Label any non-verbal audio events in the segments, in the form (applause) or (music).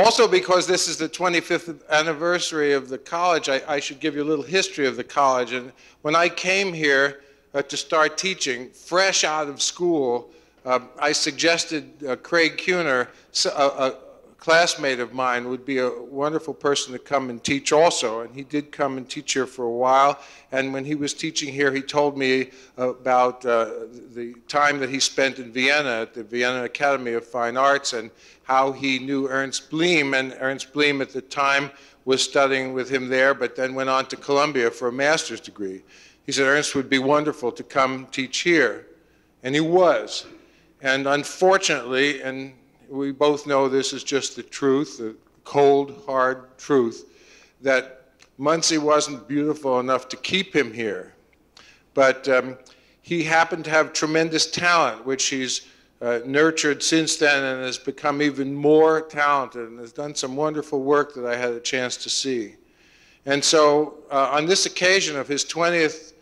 also, because this is the 25th anniversary of the college, I, I should give you a little history of the college. And when I came here uh, to start teaching, fresh out of school, uh, I suggested uh, Craig Kuhner, a, classmate of mine, would be a wonderful person to come and teach also. And he did come and teach here for a while. And when he was teaching here, he told me about uh, the time that he spent in Vienna at the Vienna Academy of Fine Arts and how he knew Ernst Bliem. And Ernst Bliem at the time was studying with him there, but then went on to Columbia for a master's degree. He said Ernst would be wonderful to come teach here. And he was. And unfortunately, and we both know this is just the truth, the cold, hard truth, that Muncie wasn't beautiful enough to keep him here. But um, he happened to have tremendous talent, which he's uh, nurtured since then and has become even more talented and has done some wonderful work that I had a chance to see. And so uh, on this occasion of his 20th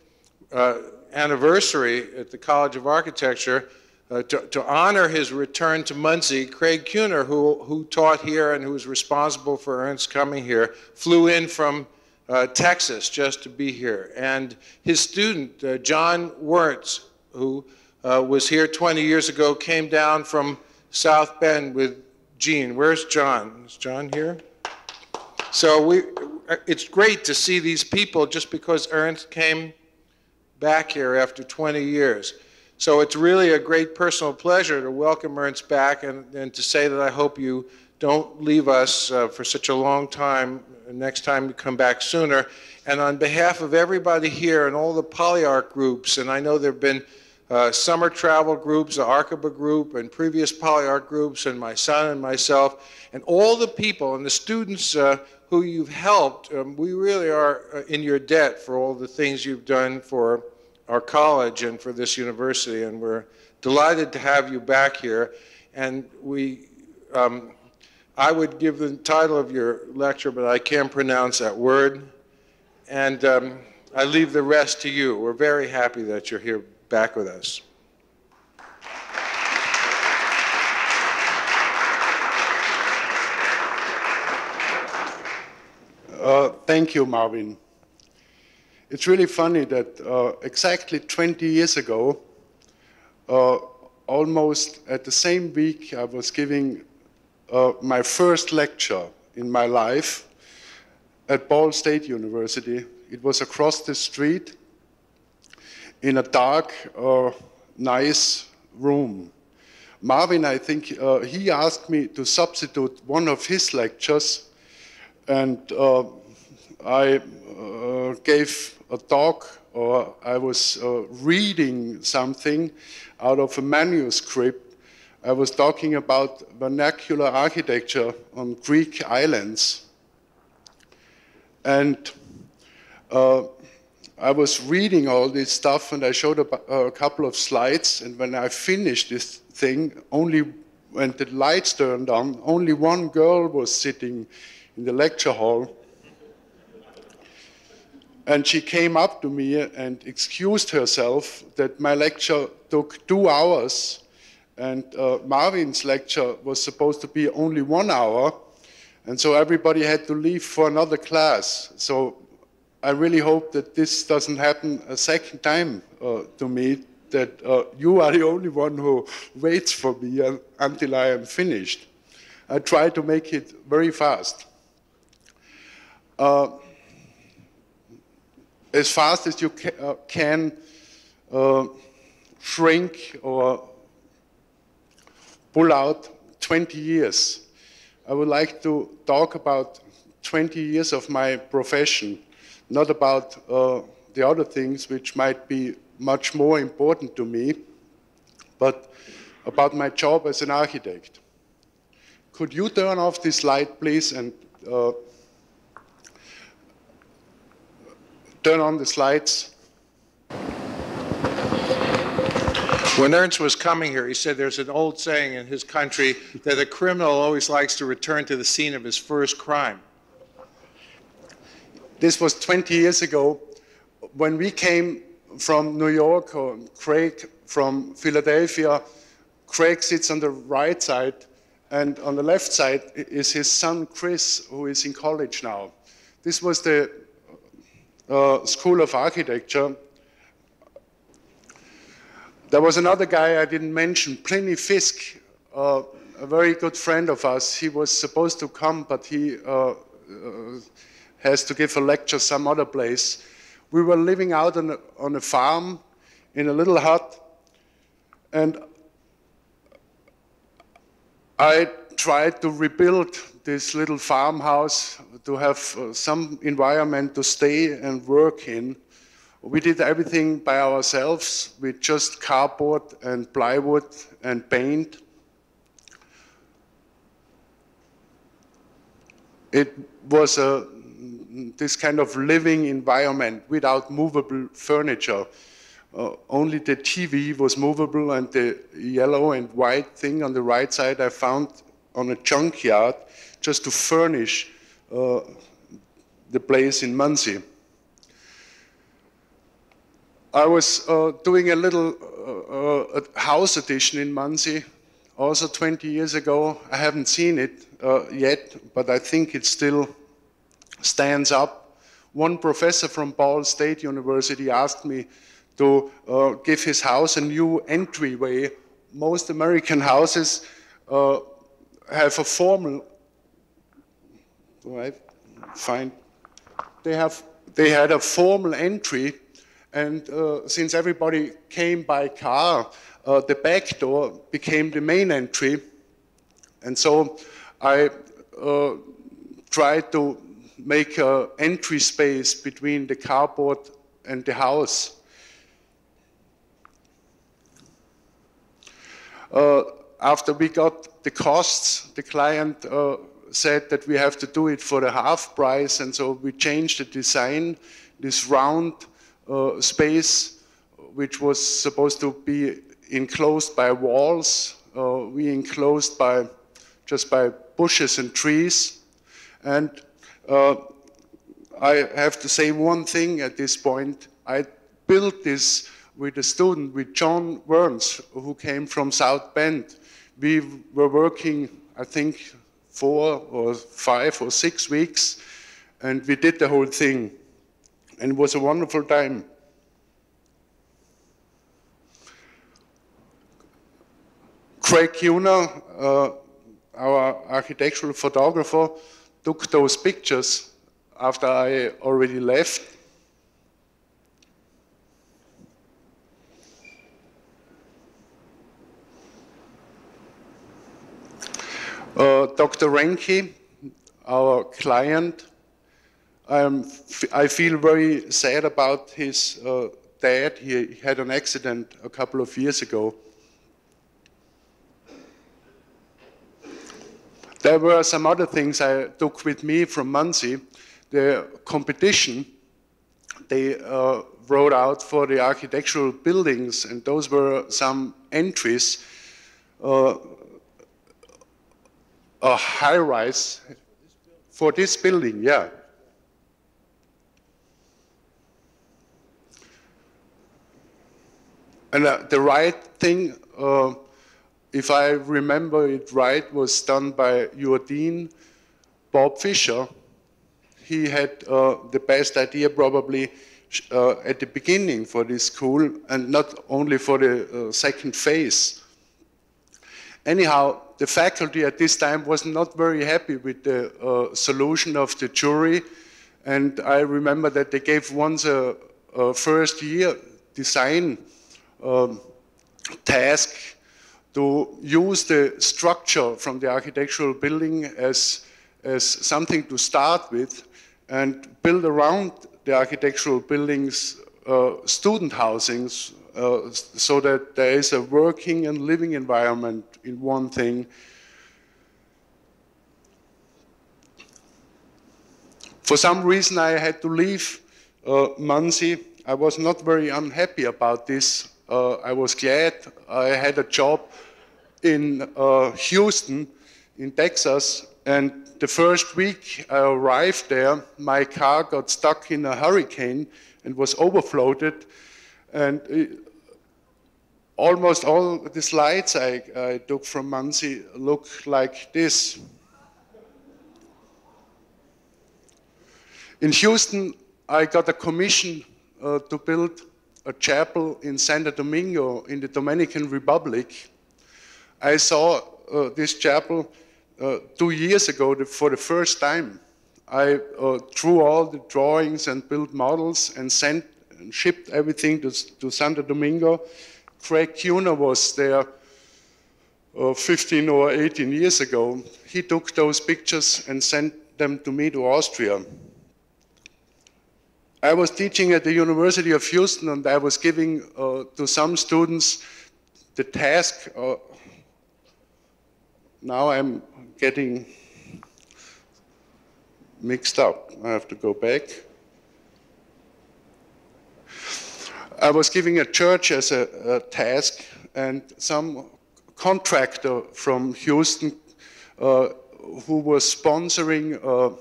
uh, anniversary at the College of Architecture, uh, to, to, honor his return to Muncie, Craig Kuhner, who, who taught here and who was responsible for Ernst coming here, flew in from uh, Texas just to be here. And his student, uh, John Wertz, who uh, was here 20 years ago, came down from South Bend with Gene. Where's John? Is John here? So we, it's great to see these people just because Ernst came back here after 20 years. So it's really a great personal pleasure to welcome Ernst back and, and to say that I hope you don't leave us uh, for such a long time. Next time you come back sooner. And on behalf of everybody here and all the polyarch groups, and I know there have been uh, summer travel groups, the Arkaba group, and previous polyarch groups, and my son and myself, and all the people and the students uh, who you've helped, um, we really are uh, in your debt for all the things you've done for our college and for this university, and we're delighted to have you back here. And we, um, I would give the title of your lecture, but I can't pronounce that word. And um, I leave the rest to you. We're very happy that you're here back with us. Uh, thank you, Marvin. It's really funny that uh, exactly 20 years ago, uh, almost at the same week, I was giving uh, my first lecture in my life at Ball State University. It was across the street in a dark, uh, nice room. Marvin, I think, uh, he asked me to substitute one of his lectures, and uh, I gave a talk or I was uh, reading something out of a manuscript. I was talking about vernacular architecture on Greek islands. And uh, I was reading all this stuff and I showed a, a, couple of slides. And when I finished this thing, only when the lights turned on, only one girl was sitting in the lecture hall. And she came up to me and excused herself that my lecture took two hours and uh, Marvin's lecture was supposed to be only one hour. And so everybody had to leave for another class. So I really hope that this doesn't happen a second time uh, to me, that uh, you are the only one who waits for me until I am finished. I try to make it very fast. Uh, as fast as you ca uh, can uh, shrink or pull out 20 years. I would like to talk about 20 years of my profession, not about uh, the other things which might be much more important to me, but about my job as an architect. Could you turn off this light, please, and uh, turn on the slides. When Ernst was coming here, he said there's an old saying in his country that a criminal always likes to return to the scene of his first crime. This was 20 years ago when we came from New York, or Craig from Philadelphia. Craig sits on the right side, And on the left side is his son Chris, who is in college now. This was the uh, School of Architecture. There was another guy I didn't mention, Pliny Fisk, uh, a very good friend of us. He was supposed to come, but he uh, uh has to give a lecture some other place. We were living out on a, on a farm in a little hut, and I tried to rebuild this little farmhouse to have uh, some environment to stay and work in. We did everything by ourselves with just cardboard and plywood and paint. It was a this kind of living environment without movable furniture. Uh, only the TV was movable and the yellow and white thing on the right side I found on a junkyard just to furnish uh, the place in Muncie. I was uh, doing a little uh, uh, house edition in Muncie, also 20 years ago. I haven't seen it uh, yet, but I think it still stands up. One professor from Ball State University asked me to uh, give his house a new entryway. Most American houses uh, have a formal, right? Fine. They have they had a formal entry, and uh, since everybody came by car, uh, the back door became the main entry, and so I uh, tried to make an entry space between the carport and the house. Uh, after we got the costs, the client uh, said that we have to do it for the half price, and so we changed the design. This round uh, space, which was supposed to be enclosed by walls, uh, we enclosed by just by bushes and trees. And uh, I have to say one thing at this point. I built this with a student, with John Werns, who came from South Bend. We were working, I think, four or five or six weeks, and we did the whole thing. And it was a wonderful time. Craig Kuhner, uh, our architectural photographer, took those pictures after I already left Uh, Dr. Renke, our client, I feel very sad about his uh, dad. He had an accident a couple of years ago. There were some other things I took with me from Muncie. The competition they uh, wrote out for the architectural buildings, and those were some entries uh, a high rise for this building, yeah. And uh, the right thing, uh, if I remember it right, was done by your dean, Bob Fisher. He had uh, the best idea probably uh, at the beginning for this school and not only for the uh, second phase. Anyhow, the faculty at this time was not very happy with the uh, solution of the jury. And I remember that they gave once a, a first year design um, task to use the structure from the architectural building as, as something to start with and build around the architectural buildings uh, student housings uh, so that there is a working and living environment in one thing. For some reason, I had to leave uh, Muncie. I was not very unhappy about this. Uh, I was glad I had a job in uh, Houston, in Texas, and the first week I arrived there, my car got stuck in a hurricane and was overfloated. And almost all the slides I, I took from Muncie look like this. In Houston, I got a commission uh, to build a chapel in Santo Domingo in the Dominican Republic. I saw uh, this chapel uh, two years ago for the first time. I uh, drew all the drawings and built models and sent and shipped everything to, to Santo Domingo. Craig Kuhner was there uh, 15 or 18 years ago. He took those pictures and sent them to me to Austria. I was teaching at the University of Houston and I was giving uh, to some students the task. Uh, now I'm getting mixed up. I have to go back. I was giving a church as a, a task, and some contractor from Houston uh, who was sponsoring a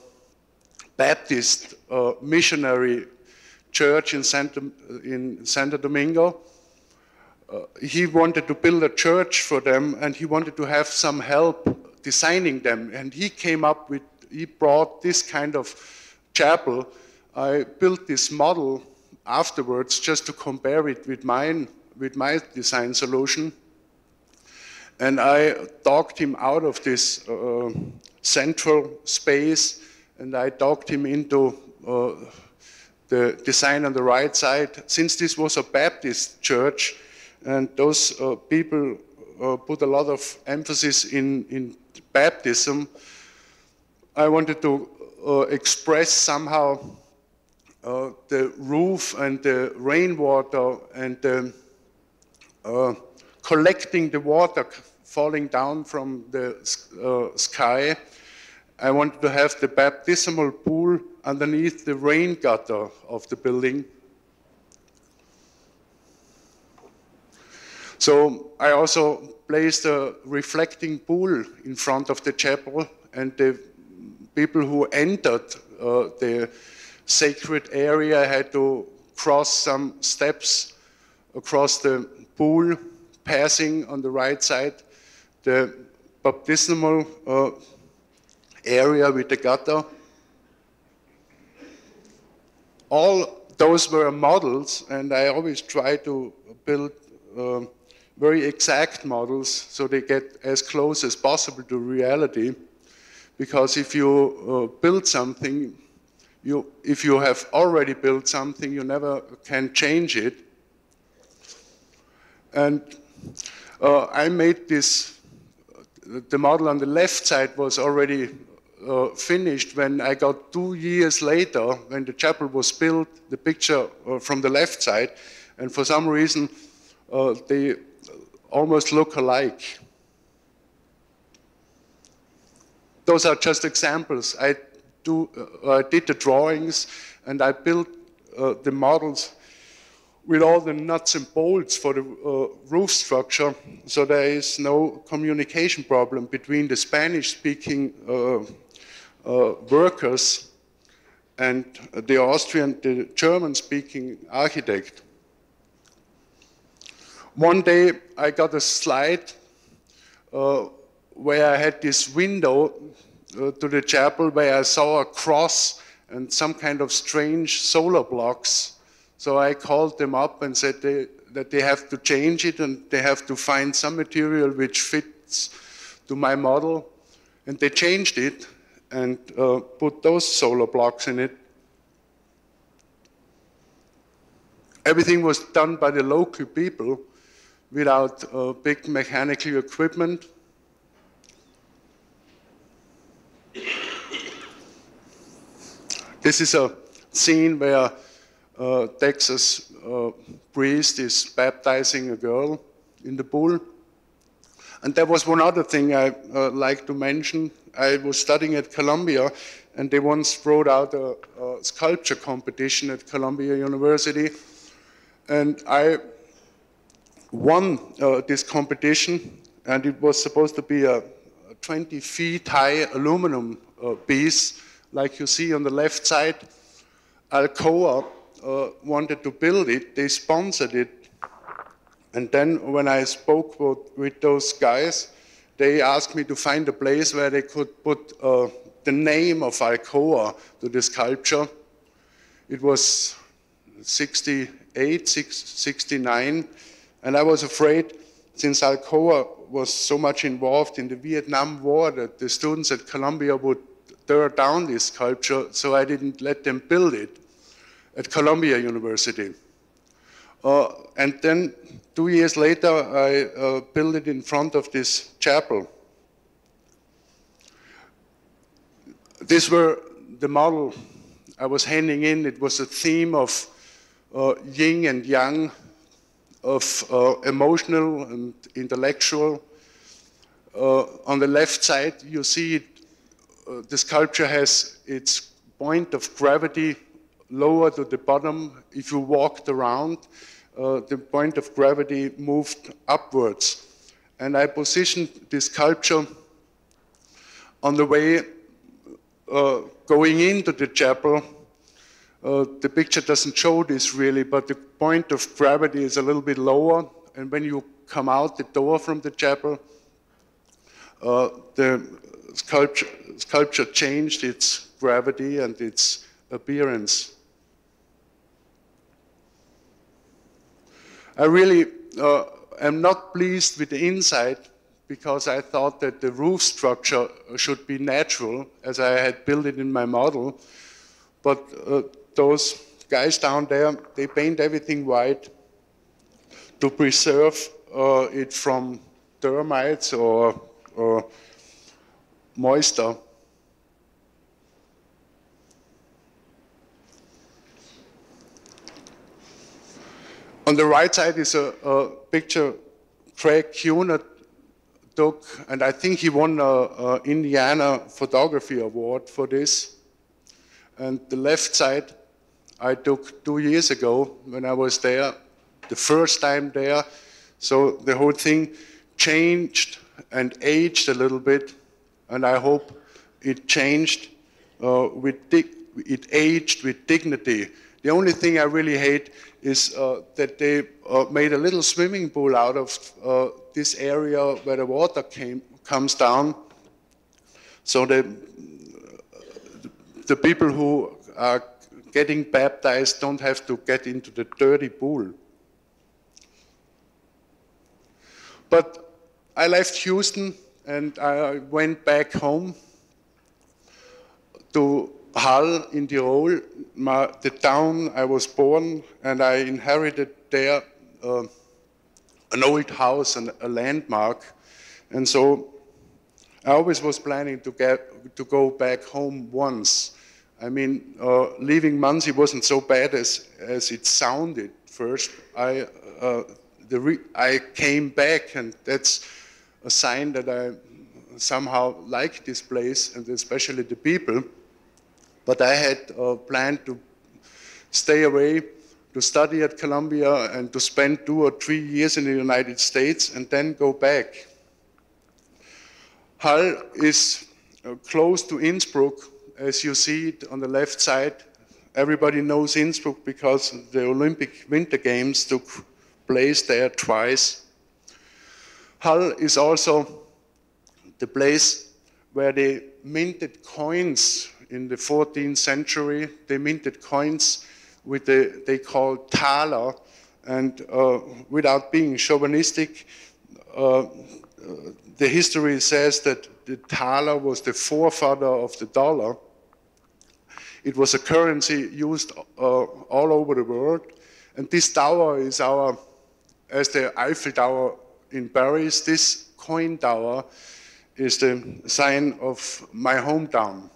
Baptist uh, missionary church in Santa, in Santo Domingo. Uh, he wanted to build a church for them and he wanted to have some help designing them. And he came up with, he brought this kind of chapel. I built this model afterwards just to compare it with mine, with my design solution. And I talked him out of this uh, central space and I talked him into uh, the design on the right side. Since this was a Baptist church and those uh, people uh, put a lot of emphasis in, in baptism, I wanted to uh, express somehow uh, the roof and the rainwater and uh, collecting the water falling down from the uh, sky. I wanted to have the baptismal pool underneath the rain gutter of the building. So I also placed a reflecting pool in front of the chapel and the people who entered uh, the sacred area I had to cross some steps across the pool, passing on the right side the baptismal uh, area with the gutter. All those were models, and I always try to build uh, very exact models so they get as close as possible to reality. Because if you uh, build something, you, if you have already built something, you never can change it. And uh, I made this, the model on the left side was already uh, finished when I got two years later, when the chapel was built, the picture uh, from the left side, and for some reason uh, they almost look alike. Those are just examples. I do, uh, I did the drawings and I built uh, the models with all the nuts and bolts for the uh, roof structure, so there is no communication problem between the Spanish-speaking uh, uh, workers and the Austrian, the German-speaking architect. One day I got a slide uh, where I had this window uh, to the chapel where I saw a cross and some kind of strange solar blocks. So I called them up and said they, that they have to change it and they have to find some material which fits to my model. And they changed it and uh, put those solar blocks in it. Everything was done by the local people without uh, big mechanical equipment. This is a scene where uh, Texas uh, priest is baptizing a girl in the pool. And there was one other thing I uh, like to mention. I was studying at Columbia, and they once brought out a, a sculpture competition at Columbia University. And I won uh, this competition, and it was supposed to be a 20 feet high aluminum uh, piece, like you see on the left side. Alcoa uh, wanted to build it, they sponsored it, And then when I spoke with, with those guys, they asked me to find a place where they could put uh, the name of Alcoa to the sculpture. It was 68, 69, and I was afraid since Alcoa was so much involved in the Vietnam War that the students at Columbia would tear down this sculpture, so I didn't let them build it at Columbia University. Uh, and then two years later, I uh, built it in front of this chapel. These were the model I was handing in. It was a theme of uh, yin and yang, of uh, emotional and intellectual. Uh, on the left side, you see it, uh, the sculpture has its point of gravity lower to the bottom. If you walked around, uh, the point of gravity moved upwards. And I positioned this sculpture on the way uh, going into the chapel. Uh, the picture doesn't show this really, but the point of gravity is a little bit lower. And when you come out the door from the chapel, uh, the sculpture, sculpture changed its gravity and its appearance. I really uh, am not pleased with the inside because I thought that the roof structure should be natural as I had built it in my model. But uh, those guys down there, they paint everything white to preserve uh, it from termites or, or moisture. On the right side is a, a picture Craig Kuhner took, and I think he won an Indiana Photography Award for this. And the left side I took two years ago when I was there, the first time there. So the whole thing changed and aged a little bit, and I hope it changed uh, with it aged with dignity. The only thing I really hate is uh, that they uh, made a little swimming pool out of uh, this area where the water came, comes down. So the, the people who are getting baptized don't have to get into the dirty pool. But I left Houston and I went back home to Hall in Tyrol, my, the town I was born, and I inherited there uh, an old house and a landmark. And so I always was planning to, get, to go back home once. I mean, uh, leaving Muncie wasn't so bad as, as it sounded first. I, uh, the I came back, and that's a sign that I somehow like this place, and especially the people. But I had uh, planned to stay away, to study at Columbia, and to spend two or three years in the United States, and then go back. Hall is uh, close to Innsbruck, as you see it on the left side. Everybody knows Innsbruck because the Olympic Winter Games took place there twice. Hall is also the place where they minted coins in the 14th century. They minted coins with the they called thaler, and uh, without being chauvinistic, uh, the history says that the thaler was the forefather of the dollar. It was a currency used uh, all over the world, and this tower is our, as the Eiffel Tower in Paris, this coin tower is the sign of my hometown.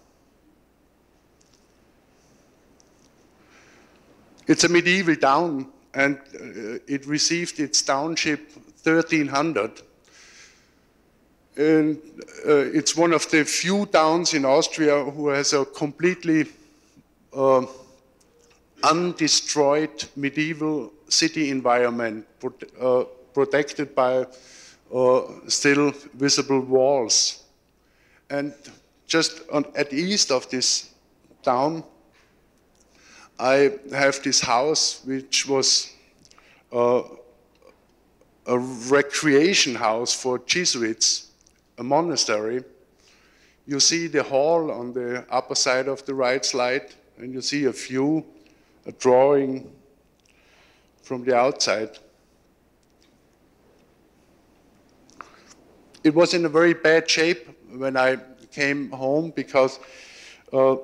It's a medieval town, and uh, it received its township 1300. And uh, it's one of the few towns in Austria who has a completely uh, undestroyed medieval city environment uh, protected by uh, still visible walls. And just on, at the east of this town, I have this house which was uh, a recreation house for Jesuits, a monastery. You see the hall on the upper side of the right slide, and you see a view, a drawing from the outside. It was in a very bad shape when I came home because uh,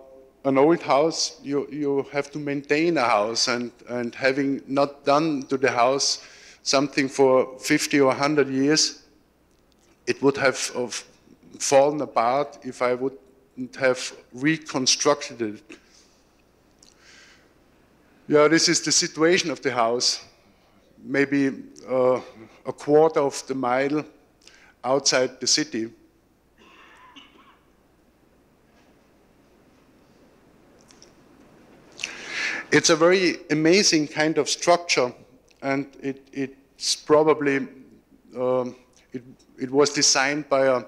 an old house, you, you have to maintain a house, and, and having not done to the house something for 50 or 100 years, it would have fallen apart if I wouldn't have reconstructed it. Yeah, this is the situation of the house. Maybe uh, a quarter of the mile outside the city. It's a very amazing kind of structure, and it, it's probably um, it, it was designed by a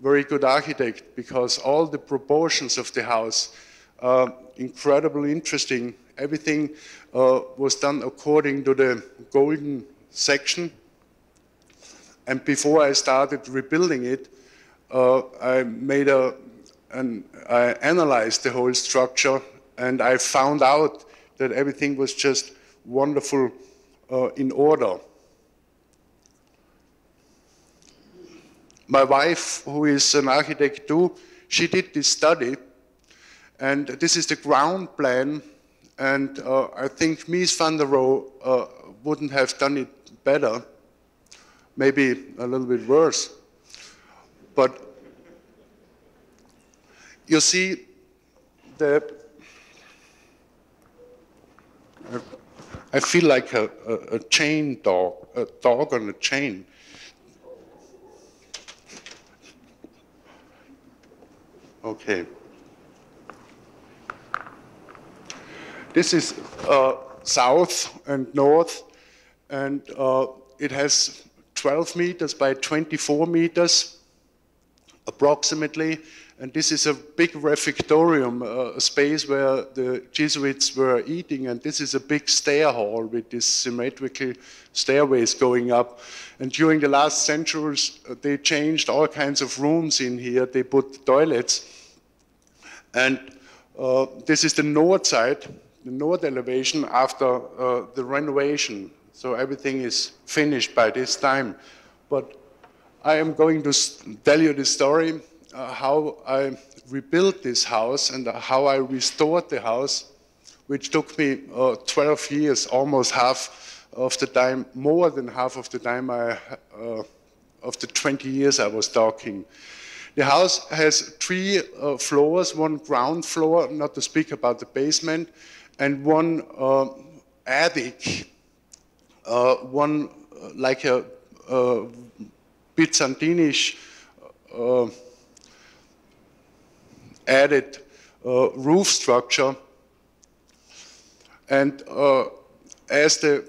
very good architect because all the proportions of the house are incredibly interesting. Everything uh, was done according to the golden section. And before I started rebuilding it, uh, I made a, an, I analyzed the whole structure and I found out that everything was just wonderful uh, in order. My wife, who is an architect too, she did this study, and this is the ground plan, and uh, I think Mies van der Rohe uh, wouldn't have done it better, maybe a little bit worse. But you see, the I feel like a, a, a, chain dog, a dog on a chain. Okay. This is uh, south and north, and uh, it has 12 meters by 24 meters approximately, and this is a big refectorium, uh, a space where the Jesuits were eating. And this is a big stair hall with these symmetrical stairways going up. And during the last centuries, uh, they changed all kinds of rooms in here. They put toilets. And uh, this is the north side, the north elevation after uh, the renovation. So everything is finished by this time. But I am going to tell you the story uh, how I rebuilt this house and how I restored the house, which took me uh, 12 years, almost half of the time, more than half of the time I, uh, of the 20 years I was talking. The house has three uh, floors, one ground floor, not to speak about the basement, and one uh, attic, uh, one like a Byzantinish added uh, roof structure. And uh, as the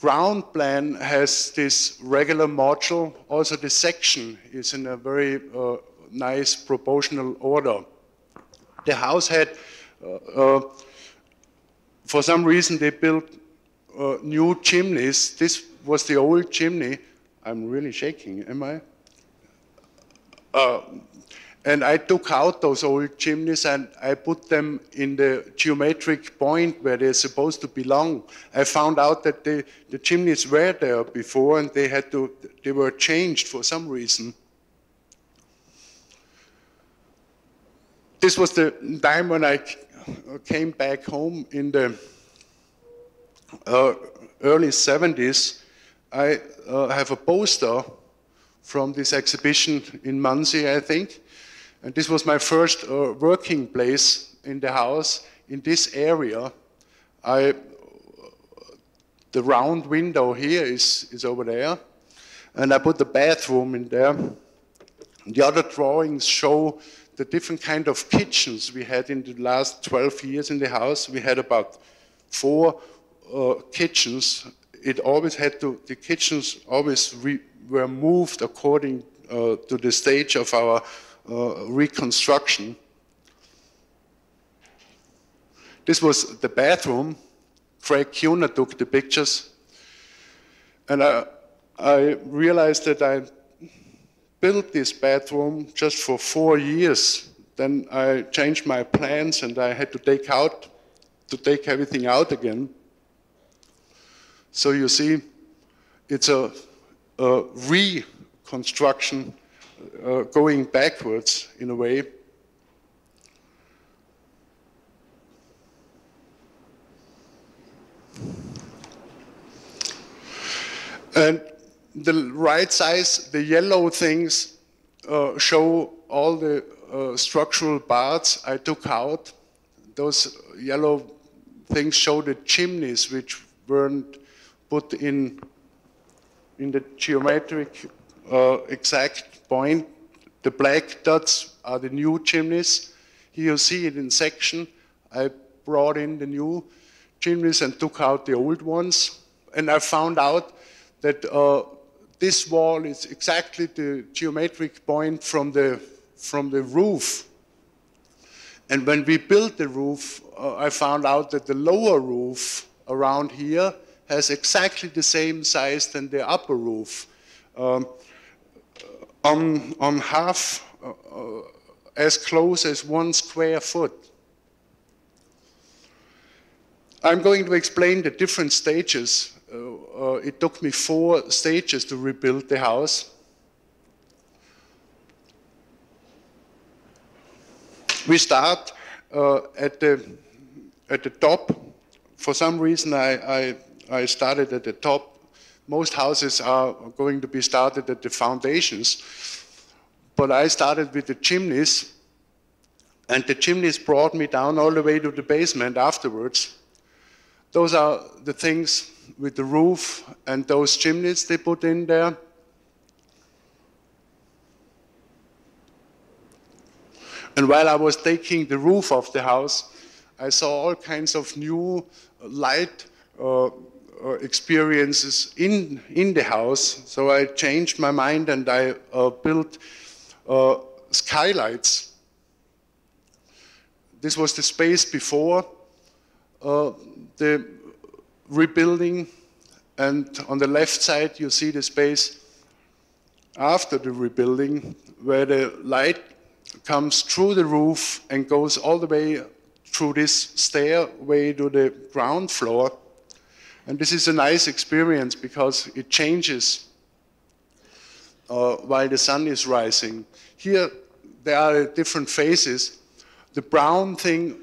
ground plan has this regular module, also the section is in a very uh, nice proportional order. The house had, uh, uh, for some reason, they built uh, new chimneys. This was the old chimney. I'm really shaking, am I? And I took out those old chimneys and I put them in the geometric point where they're supposed to belong. I found out that the, the chimneys were there before and they had to, they were changed for some reason. This was the time when I came back home in the uh, early 70s. I uh, have a poster from this exhibition in Muncie, I think. And this was my first uh, working place in the house in this area. I, the round window here is, is over there. And I put the bathroom in there. The other drawings show the different kind of kitchens we had in the last 12 years in the house. We had about four uh, kitchens. It always had to, the kitchens always were moved according uh, to the stage of our uh, reconstruction. This was the bathroom. Craig Kuhner took the pictures. And uh, I realized that I built this bathroom just for four years. Then I changed my plans and I had to take out, to take everything out again. So you see, it's a, a reconstruction uh, going backwards in a way. And the right size, the yellow things uh, show all the uh, structural parts I took out. Those yellow things show the chimneys which weren't put in in the geometric uh, exact point. The black dots are the new chimneys. Here you see it in section. I brought in the new chimneys and took out the old ones. And I found out that uh, this wall is exactly the geometric point from the, from the roof. And when we built the roof, uh, I found out that the lower roof around here has exactly the same size than the upper roof. Um, on, on half uh, uh, as close as one square foot. I'm going to explain the different stages. Uh, uh, it took me four stages to rebuild the house. We start uh, at, the, at the top. For some reason, I, I I started at the top. Most houses are going to be started at the foundations, but I started with the chimneys, and the chimneys brought me down all the way to the basement afterwards. Those are the things with the roof and those chimneys they put in there. And while I was taking the roof off the house, I saw all kinds of new light uh, experiences in, in the house. So I changed my mind and I uh, built uh, skylights. This was the space before uh, the rebuilding and on the left side you see the space after the rebuilding where the light comes through the roof and goes all the way through this stairway to the ground floor and this is a nice experience because it changes uh, while the sun is rising. Here, there are different phases. The brown thing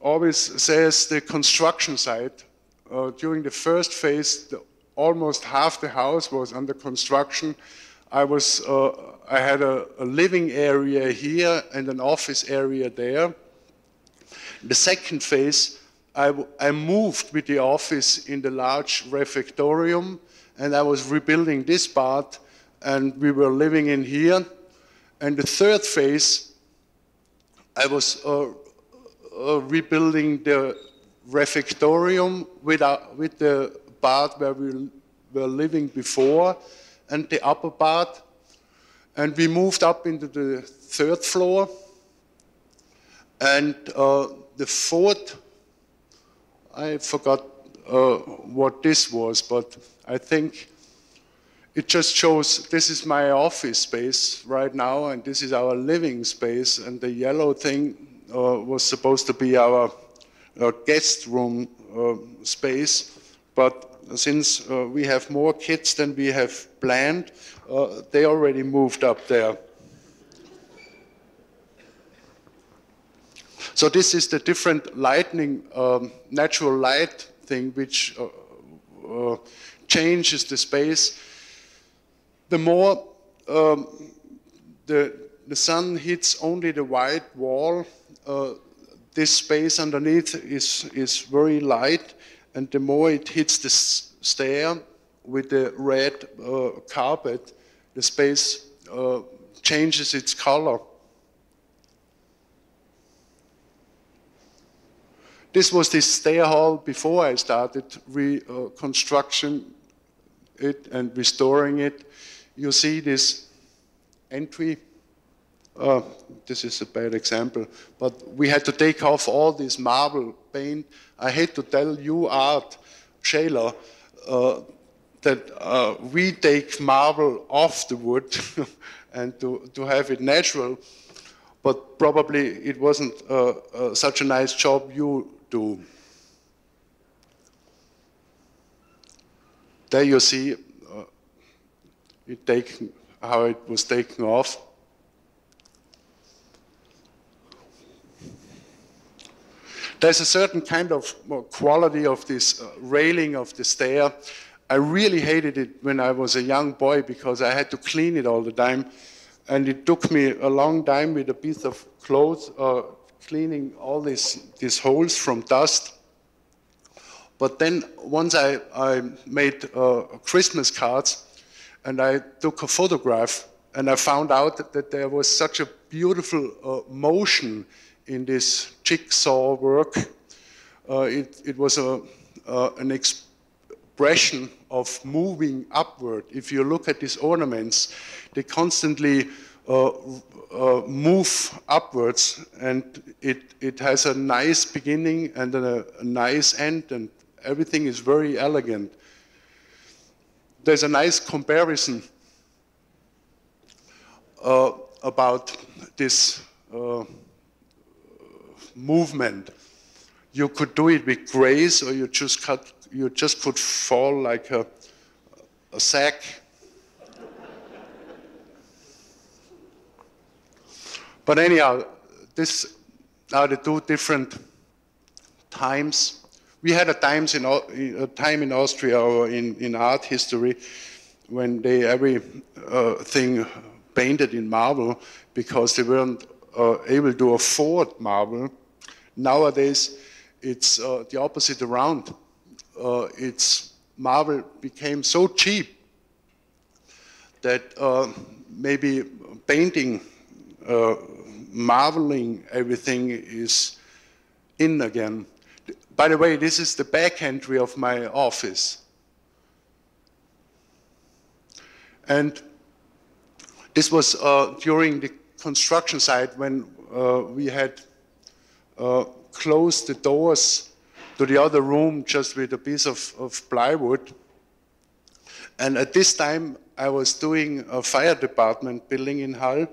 always says the construction site. Uh, during the first phase, the, almost half the house was under construction. I was, uh, I had a, a living area here and an office area there. The second phase, I, I moved with the office in the large refectorium and I was rebuilding this part and we were living in here. And the third phase, I was uh, uh, rebuilding the refectorium with, uh, with the part where we were living before and the upper part. And we moved up into the third floor. And uh, the fourth I forgot uh, what this was, but I think it just shows this is my office space right now, and this is our living space, and the yellow thing uh, was supposed to be our, our guest room uh, space, but since uh, we have more kids than we have planned, uh, they already moved up there. So this is the different lightning, um, natural light thing, which uh, uh, changes the space. The more um, the, the sun hits only the white wall, uh, this space underneath is, is very light, and the more it hits the stair with the red uh, carpet, the space uh, changes its color. This was the stair hall before I started reconstruction uh, it and restoring it. You see this entry. Uh, this is a bad example, but we had to take off all this marble paint. I hate to tell you, Art Shaler, uh, that uh, we take marble off the wood (laughs) and to, to have it natural, but probably it wasn't uh, uh, such a nice job you do. There you see uh, it taken, how it was taken off. There's a certain kind of quality of this uh, railing of the stair. I really hated it when I was a young boy because I had to clean it all the time. And it took me a long time with a piece of clothes uh, cleaning all these, these holes from dust. But then once I, I made uh, Christmas cards and I took a photograph and I found out that there was such a beautiful uh, motion in this jigsaw work. Uh, it, it, was a, uh, an expression of moving upward. If you look at these ornaments, they constantly uh, move upwards and it, it has a nice beginning and a, a nice end and everything is very elegant. There's a nice comparison uh, about this uh, movement. You could do it with grace, or you just cut, you just could fall like a, a sack. But anyhow, this are the two different times. We had a times in a time in Austria or in, in art history when they every uh, thing painted in marble because they weren't uh, able to afford marble Nowadays, it's uh, the opposite around. Uh, it's marble became so cheap that uh, maybe painting, marbling everything is in again. By the way, this is the back entry of my office. And this was uh, during the construction site when uh, we had uh, closed the doors to the other room just with a piece of, of plywood. And at this time, I was doing a fire department building in Hall.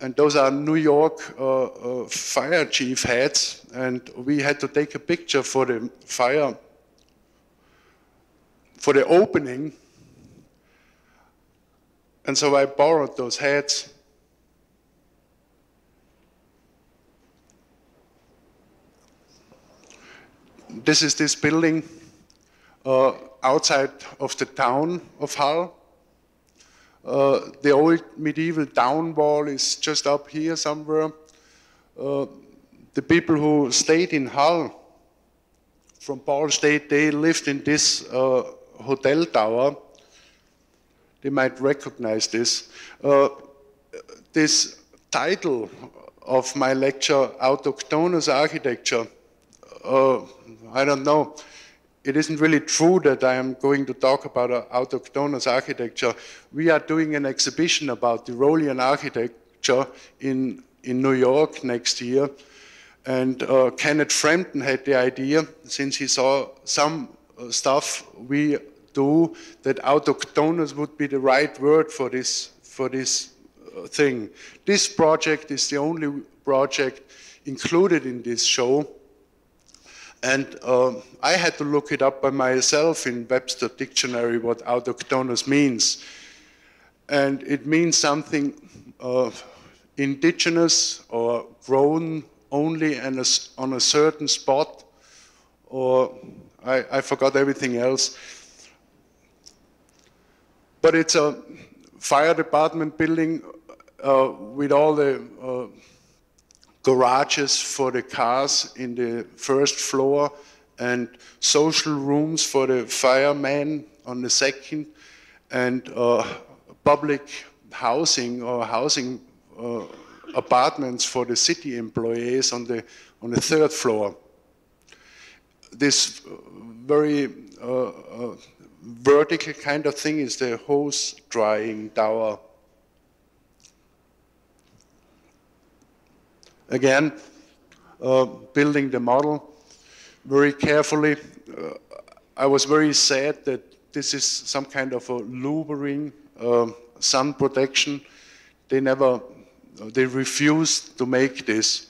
And those are New York uh, uh, fire chief hats. And we had to take a picture for the fire, for the opening. And so I borrowed those hats this is this building uh, outside of the town of Hall. Uh, the old medieval town wall is just up here somewhere. Uh, the people who stayed in Hall from Ball State, they lived in this uh, hotel tower. They might recognize this. Uh, this title of my lecture, Autochthonous Architecture, uh, I don't know. It isn't really true that I am going to talk about autochthonous architecture. We are doing an exhibition about Tyrolean architecture in, in New York next year. And uh, Kenneth Frampton had the idea, since he saw some uh, stuff we do, that autochthonous would be the right word for this, for this uh, thing. This project is the only project included in this show and uh, I had to look it up by myself in Webster Dictionary what autochthonous means. And it means something uh, indigenous or grown only a, on a certain spot, or I, I, forgot everything else. But it's a fire department building uh, with all the uh, garages for the cars in the first floor and social rooms for the firemen on the second and uh, public housing or housing uh, apartments for the city employees on the on the third floor. This very uh, uh vertical kind of thing is the hose drying tower Again, uh, building the model very carefully. Uh, I was very sad that this is some kind of a louvering uh, sun protection. They never, they refused to make this.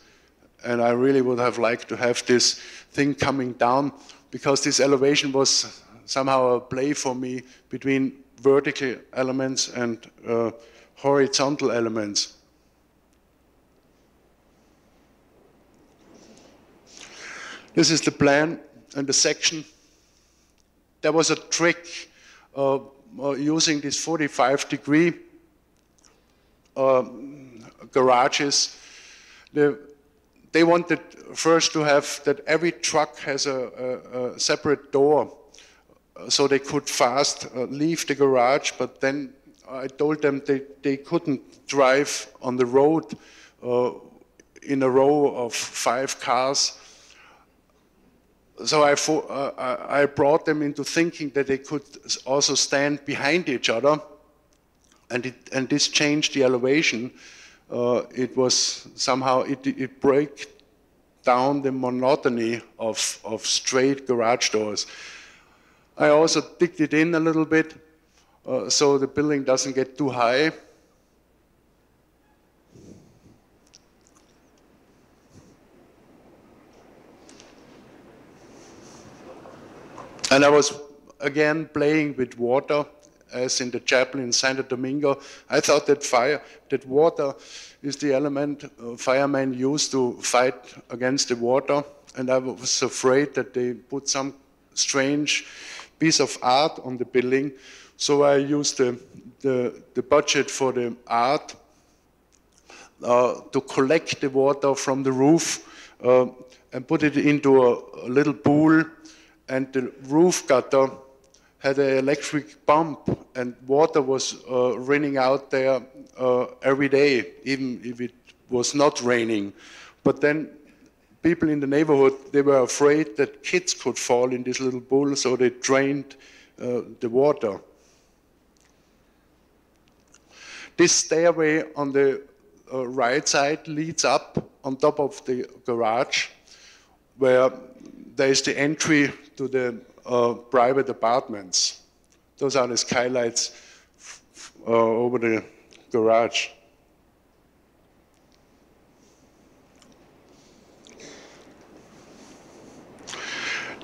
And I really would have liked to have this thing coming down because this elevation was somehow a play for me between vertical elements and uh, horizontal elements. This is the plan and the section. There was a trick uh, uh, using these 45 degree uh, garages. The, they wanted first to have that every truck has a, a, a separate door so they could fast uh, leave the garage, but then I told them they, they couldn't drive on the road uh, in a row of five cars. So I, uh, I brought them into thinking that they could also stand behind each other, and, it, and this changed the elevation. Uh, it was somehow, it, it broke down the monotony of, of straight garage doors. I also digged it in a little bit uh, so the building doesn't get too high. And I was again playing with water as in the chapel in Santo Domingo. I thought that fire, that water is the element uh, firemen use to fight against the water. And I was afraid that they put some strange piece of art on the building. So I used the, the, the budget for the art uh, to collect the water from the roof uh, and put it into a, a, little pool. And the roof gutter had an electric pump, and water was uh, running out there uh, every day, even if it was not raining. But then people in the neighborhood, they were afraid that kids could fall in this little pool, so they drained uh, the water. This stairway on the uh, right side leads up on top of the garage, where there is the entry to the uh, private apartments. Those are the skylights uh, over the garage.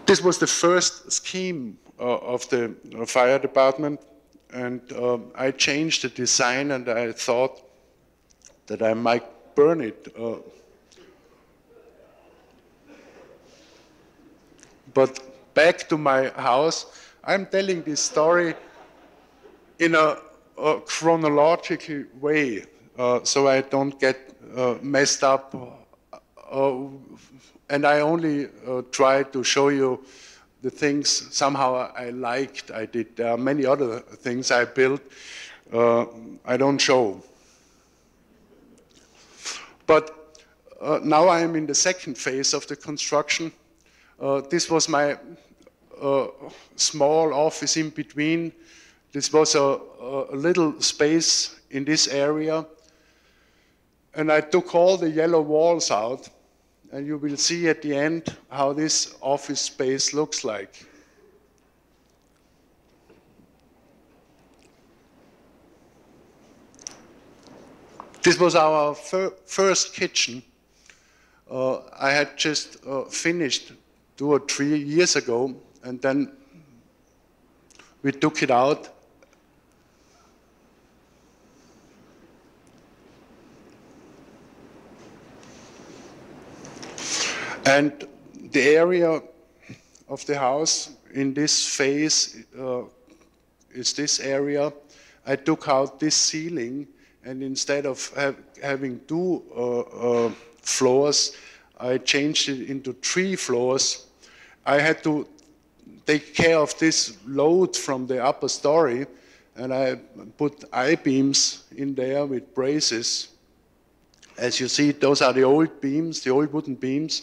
This was the first scheme uh, of the uh, fire department, and um, I changed the design, and I thought that I might burn it. But back to my house, I'm telling this story in a, a chronological way, uh, so I don't get uh, messed up uh, and I only uh, try to show you the things somehow I liked, I did. There are many other things I built uh, I don't show. But uh, now I am in the second phase of the construction. Uh, this was my uh, small office in between. This was a, a little space in this area. And I took all the yellow walls out and you will see at the end how this office space looks like. This was our fir first kitchen. Uh, I had just uh, finished two or three years ago, and then we took it out And the area of the house in this phase uh, is this area. I took out this ceiling and instead of have, having two uh, uh, floors, I changed it into three floors. I had to take care of this load from the upper story and I put I-beams in there with braces. As you see, those are the old beams, the old wooden beams.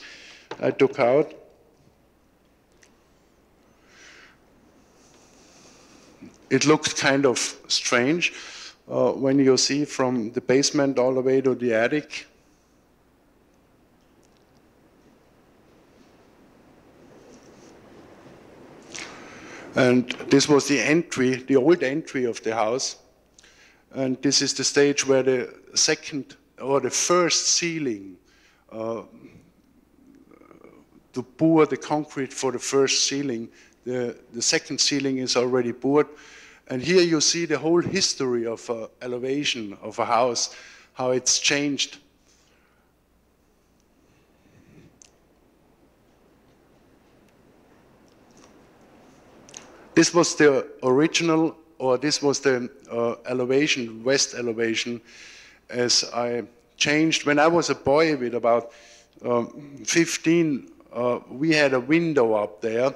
I took out. It looked kind of strange uh, when you see from the basement all the way to the attic. And this was the entry, the old entry of the house. And this is the stage where the second or the first ceiling uh, to pour the concrete for the first ceiling. The, the second ceiling is already poured. And here you see the whole history of uh, elevation of a house, how it's changed. This was the original, or this was the uh, elevation, west elevation, as I changed. When I was a boy with about um, 15, uh, we had a window up there,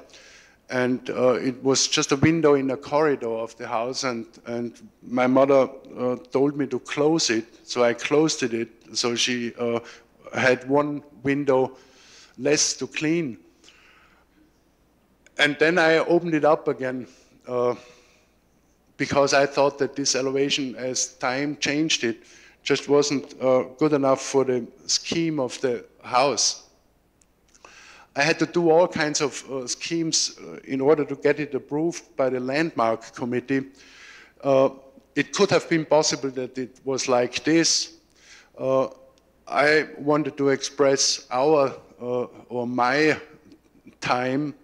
and uh, it was just a window in the corridor of the house, and, and my mother uh, told me to close it, so I closed it, so she uh, had one window less to clean. And then I opened it up again uh, because I thought that this elevation, as time changed it, just wasn't uh, good enough for the scheme of the house. I had to do all kinds of uh, schemes uh, in order to get it approved by the landmark committee. Uh, it could have been possible that it was like this. Uh, I wanted to express our or my time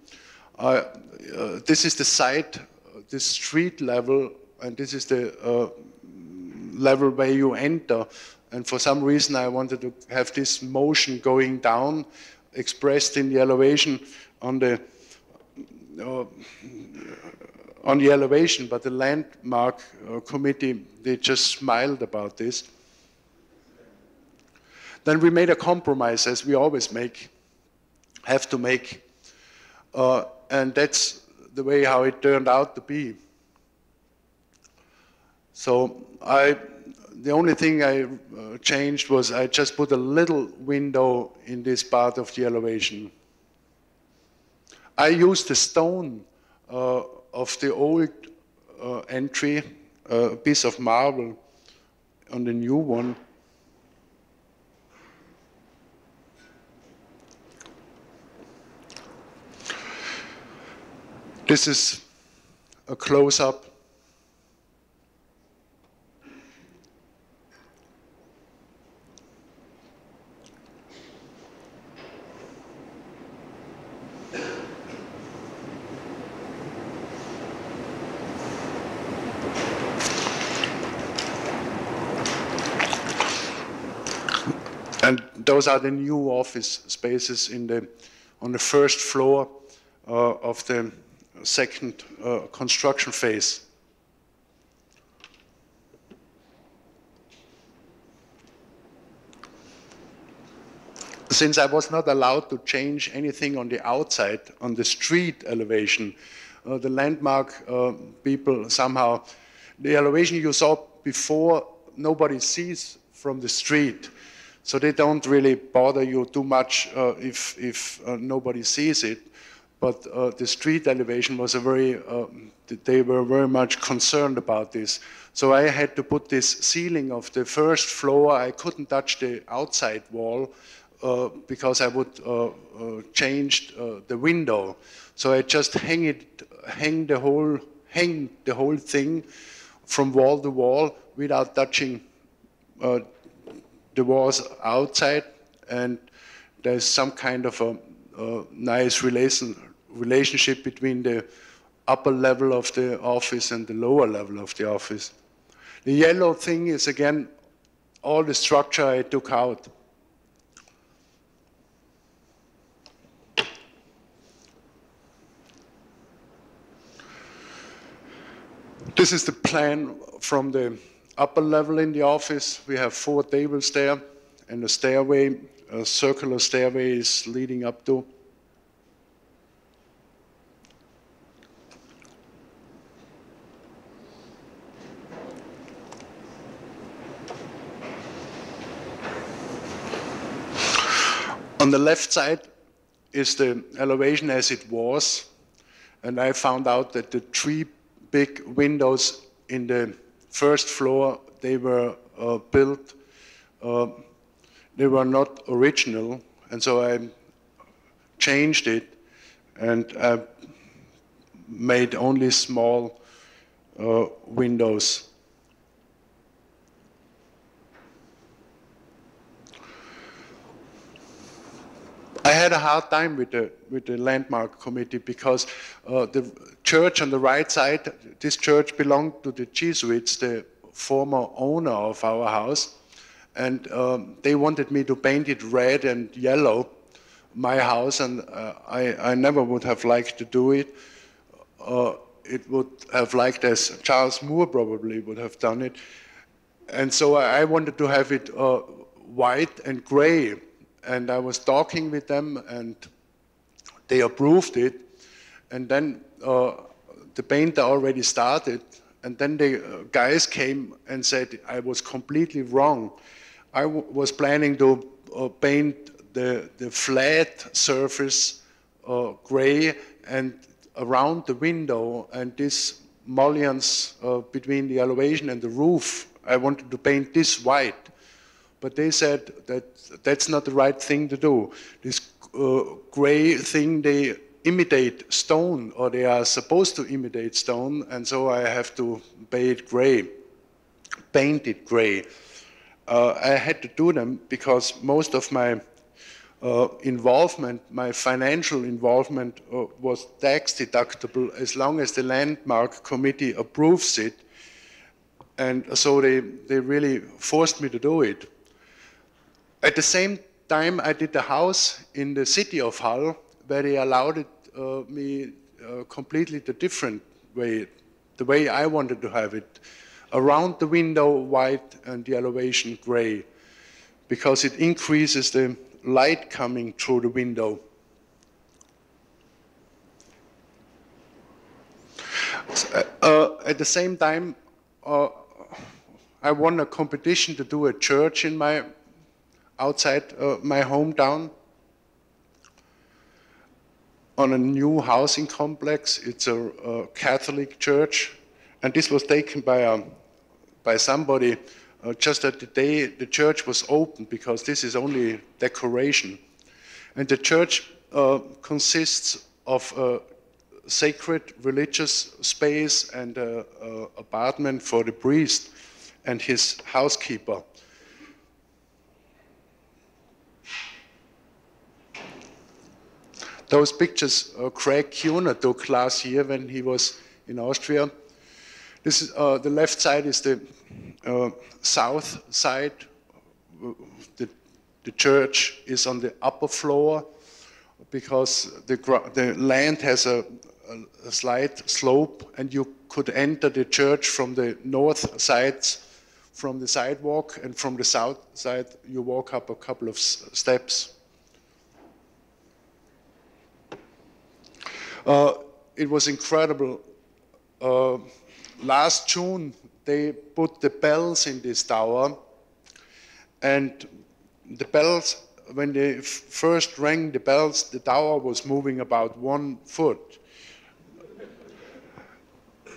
this is the site, the street level, and this is the uh, level where you enter. And for some reason, I wanted to have this motion going down, expressed in the elevation on the uh, on the elevation, but the landmark uh, committee they just smiled about this. Then we made a compromise, as we always make, have to make. Uh, and that's the way how it turned out to be. So I, the only thing I uh, changed was I just put a little window in this part of the elevation. I used the stone uh, of the old uh, entry, a piece of marble on the new one, This is a close-up. And those are the new office spaces in the, on the first floor uh, of the second uh, construction phase. Since I was not allowed to change anything on the outside, on the street elevation, uh, the landmark uh, people somehow, the elevation you saw before, nobody sees from the street. So they don't really bother you too much uh, if, if uh, nobody sees it but uh, the street elevation was a very, uh, they were very much concerned about this. So I had to put this ceiling of the first floor, I couldn't touch the outside wall uh, because I would uh, uh, change uh, the window. So I just hang it, hang the whole, hang the whole thing from wall to wall without touching the walls outside and there's some kind of a, a nice relation, relationship between the upper level of the office and the lower level of the office. The yellow thing is again all the structure I took out. This is the plan from the upper level in the office. We have four tables there and a stairway, a circular stairway is leading up to. On the left side is the elevation as it was, and I found out that the three big windows in the first floor, they were uh, built, uh, they were not original, and so I changed it, and I made only small uh, windows. I had a hard time with the with the landmark committee because uh, the church on the right side, this church belonged to the Jesuits, the former owner of our house, and um, they wanted me to paint it red and yellow, my house, and uh, I, I never would have liked to do it. Uh, it would have liked as Charles Moore probably would have done it. And so I, wanted to have it uh, white and gray. And I was talking with them and they approved it. And then uh, the painter already started. And then the uh, guys came and said I was completely wrong. I was planning to uh, paint the, the flat surface uh, gray and around the window and this mullions uh, between the elevation and the roof, I wanted to paint this white. But they said that that's not the right thing to do. This uh, gray thing, they imitate stone, or they are supposed to imitate stone, and so I have to paint it gray, paint it gray. Uh, I had to do them because most of my uh, involvement, my financial involvement uh, was tax deductible as long as the landmark committee approves it. And so they, they really forced me to do it. At the same time, I did a house in the city of Hall where they allowed it, uh, me uh, completely the different way, the way I wanted to have it. Around the window, white and the elevation gray, because it increases the light coming through the window. Uh, at the same time, uh, I won a competition to do a church in my outside uh, my hometown on a new housing complex. It's a, a, Catholic church, and this was taken by a, um, by somebody uh, just at the day the church was opened, because this is only decoration. And the church uh, consists of a sacred religious space and an apartment for the priest and his housekeeper. Those pictures uh, Craig Kuhner took last year when he was in Austria. This is, uh, the left side is the uh, south side. The, the church is on the upper floor because the, the land has a, a, a slight slope and you could enter the church from the north side from the sidewalk and from the south side you walk up a couple of steps. Uh, it was incredible. Uh, last June, they put the bells in this tower, and the bells, when they first rang the bells, the tower was moving about one foot.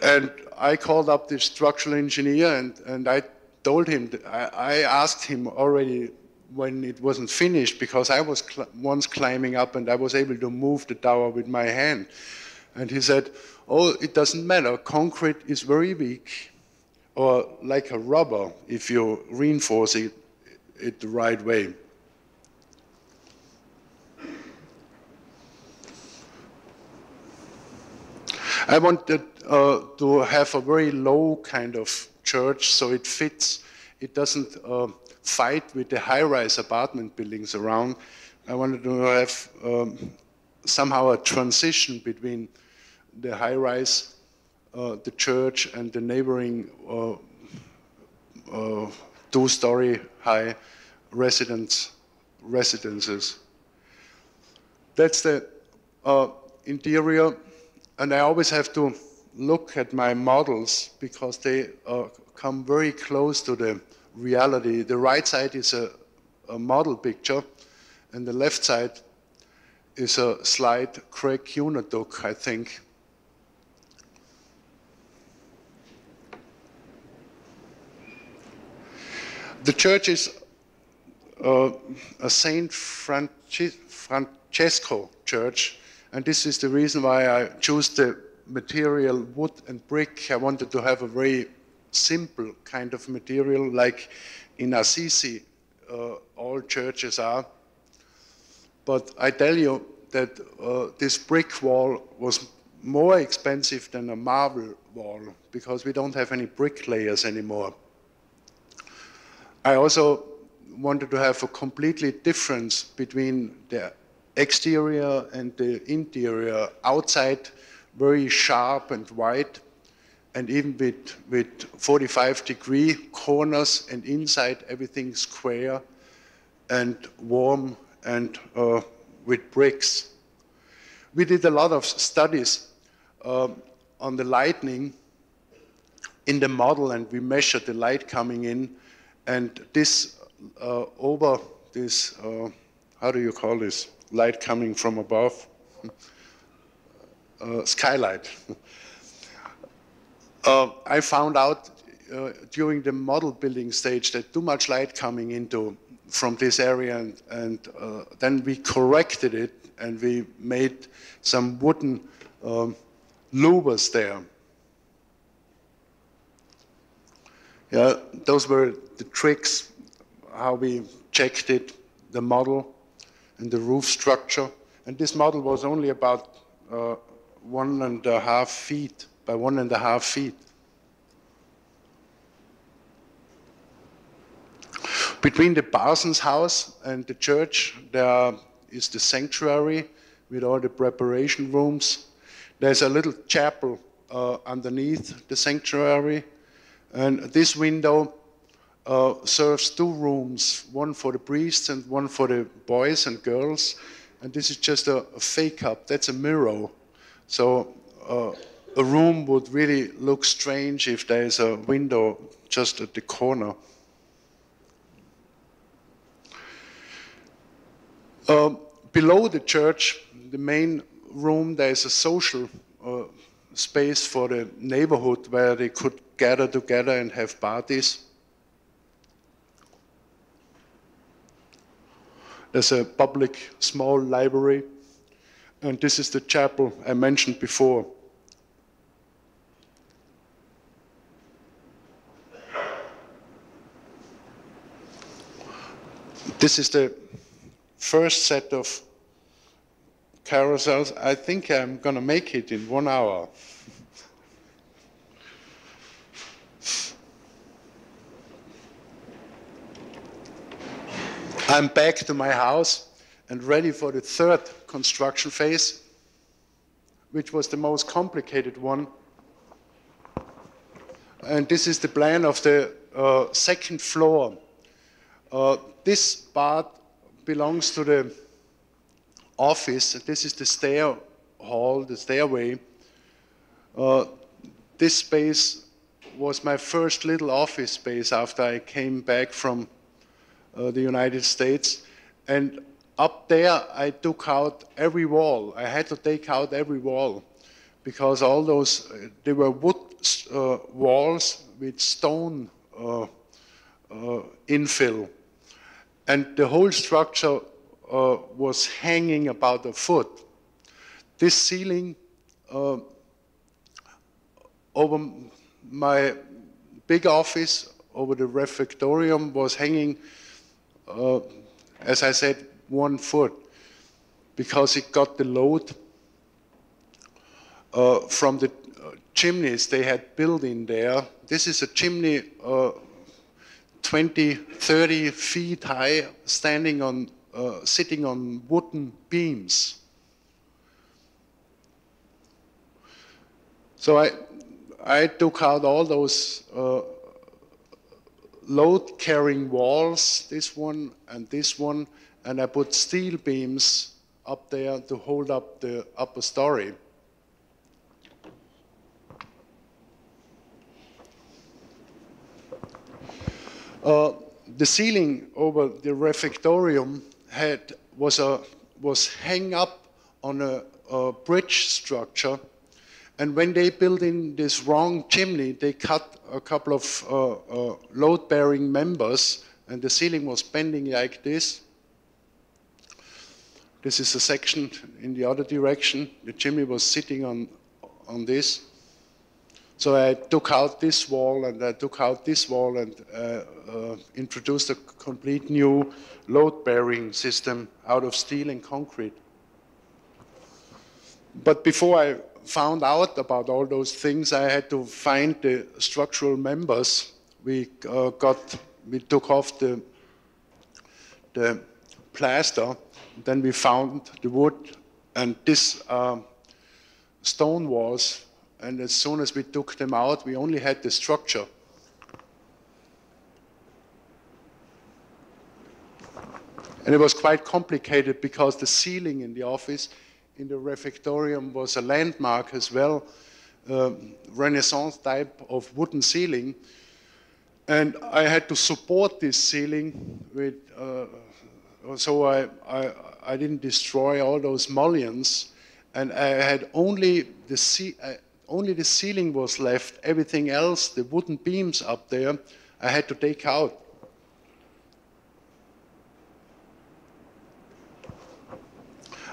and I called up the structural engineer and, and I told him, I, I, asked him already when it wasn't finished because I was cl once climbing up and I was able to move the tower with my hand. And he said, oh, it doesn't matter. Concrete is very weak or like a rubber if you reinforce it, it the right way. I wanted uh, to have a very low kind of church so it fits, it doesn't uh, fight with the high-rise apartment buildings around. I wanted to have um, somehow a transition between the high-rise uh, the church and the neighboring uh, uh, two-story high residence, residences. That's the interior, and I always have to look at my models because they uh, come very close to the reality. The right side is a, a, model picture, and the left side is a slide Craig took, I think, The church is uh, a Saint Franci Francesco church, and this is the reason why I choose the material wood and brick, I wanted to have a very simple kind of material like in Assisi uh, all churches are. But I tell you that uh, this brick wall was more expensive than a marble wall because we don't have any bricklayers anymore. I also wanted to have a completely difference between the exterior and the interior. Outside, very sharp and white, and even with, with 45 degree corners, and inside everything square and warm and uh, with bricks. We did a lot of studies um, on the lightning in the model, and we measured the light coming in, and this uh, over this, uh, how do you call this, light coming from above? (laughs) Uh, skylight. (laughs) Uh, I found out uh, during the model building stage that too much light coming into from this area and, and uh, then we corrected it and we made some wooden um, louvers there. Yeah, those were the tricks, how we checked it, the model and the roof structure. And this model was only about uh, one and a half feet by one and a half feet. Between the Parsons house and the church, there is the sanctuary with all the preparation rooms. There's a little chapel uh, underneath the sanctuary, and this window uh, serves two rooms, one for the priests and one for the boys and girls. And this is just a, a fake up, that's a mirror. So uh, a room would really look strange if there is a window just at the corner. Uh, below the church, the main room, there is a social uh, space for the neighborhood where they could gather together and have parties. There's a public small library, and this is the chapel I mentioned before. This is the first set of carousels. I think I'm going to make it in one hour. I'm back to my house and ready for the third construction phase, which was the most complicated one. And this is the plan of the uh, second floor. Uh, this part belongs to the office. This is the stair hall, the stairway. Uh, this space was my first little office space after I came back from uh, the United States. And up there, I took out every wall. I had to take out every wall because all those, uh, they were wood uh, walls with stone infill. And the whole structure uh, was hanging about a foot. This ceiling over my big office, over the refectorium, was hanging uh, as I said, one foot, because it got the load uh, from the uh, chimneys they had built in there. This is a chimney uh, 20, 30 feet high, standing on, uh, sitting on wooden beams. So I, I took out all those uh, load carrying walls, this one and this one, and I put steel beams up there to hold up the upper story. Uh, the ceiling over the refectorium had was a was hung up on a, a bridge structure and when they built in this wrong chimney, they cut a couple of uh, uh, load-bearing members, and the ceiling was bending like this. This is a section in the other direction. The chimney was sitting on, on this. So I took out this wall and I took out this wall and uh, uh, introduced a complete new load-bearing system out of steel and concrete. But before I found out about all those things, I had to find the structural members. We uh, got, we took off the, the plaster, then we found the wood and this uh, stone walls, and as soon as we took them out, we only had the structure. And it was quite complicated because the ceiling in the office in the refectorium was a landmark as well, um, Renaissance type of wooden ceiling. And I had to support this ceiling with, uh, so I, I, I, didn't destroy all those mullions. And I had only the, uh, only the ceiling was left. Everything else, the wooden beams up there, I had to take out.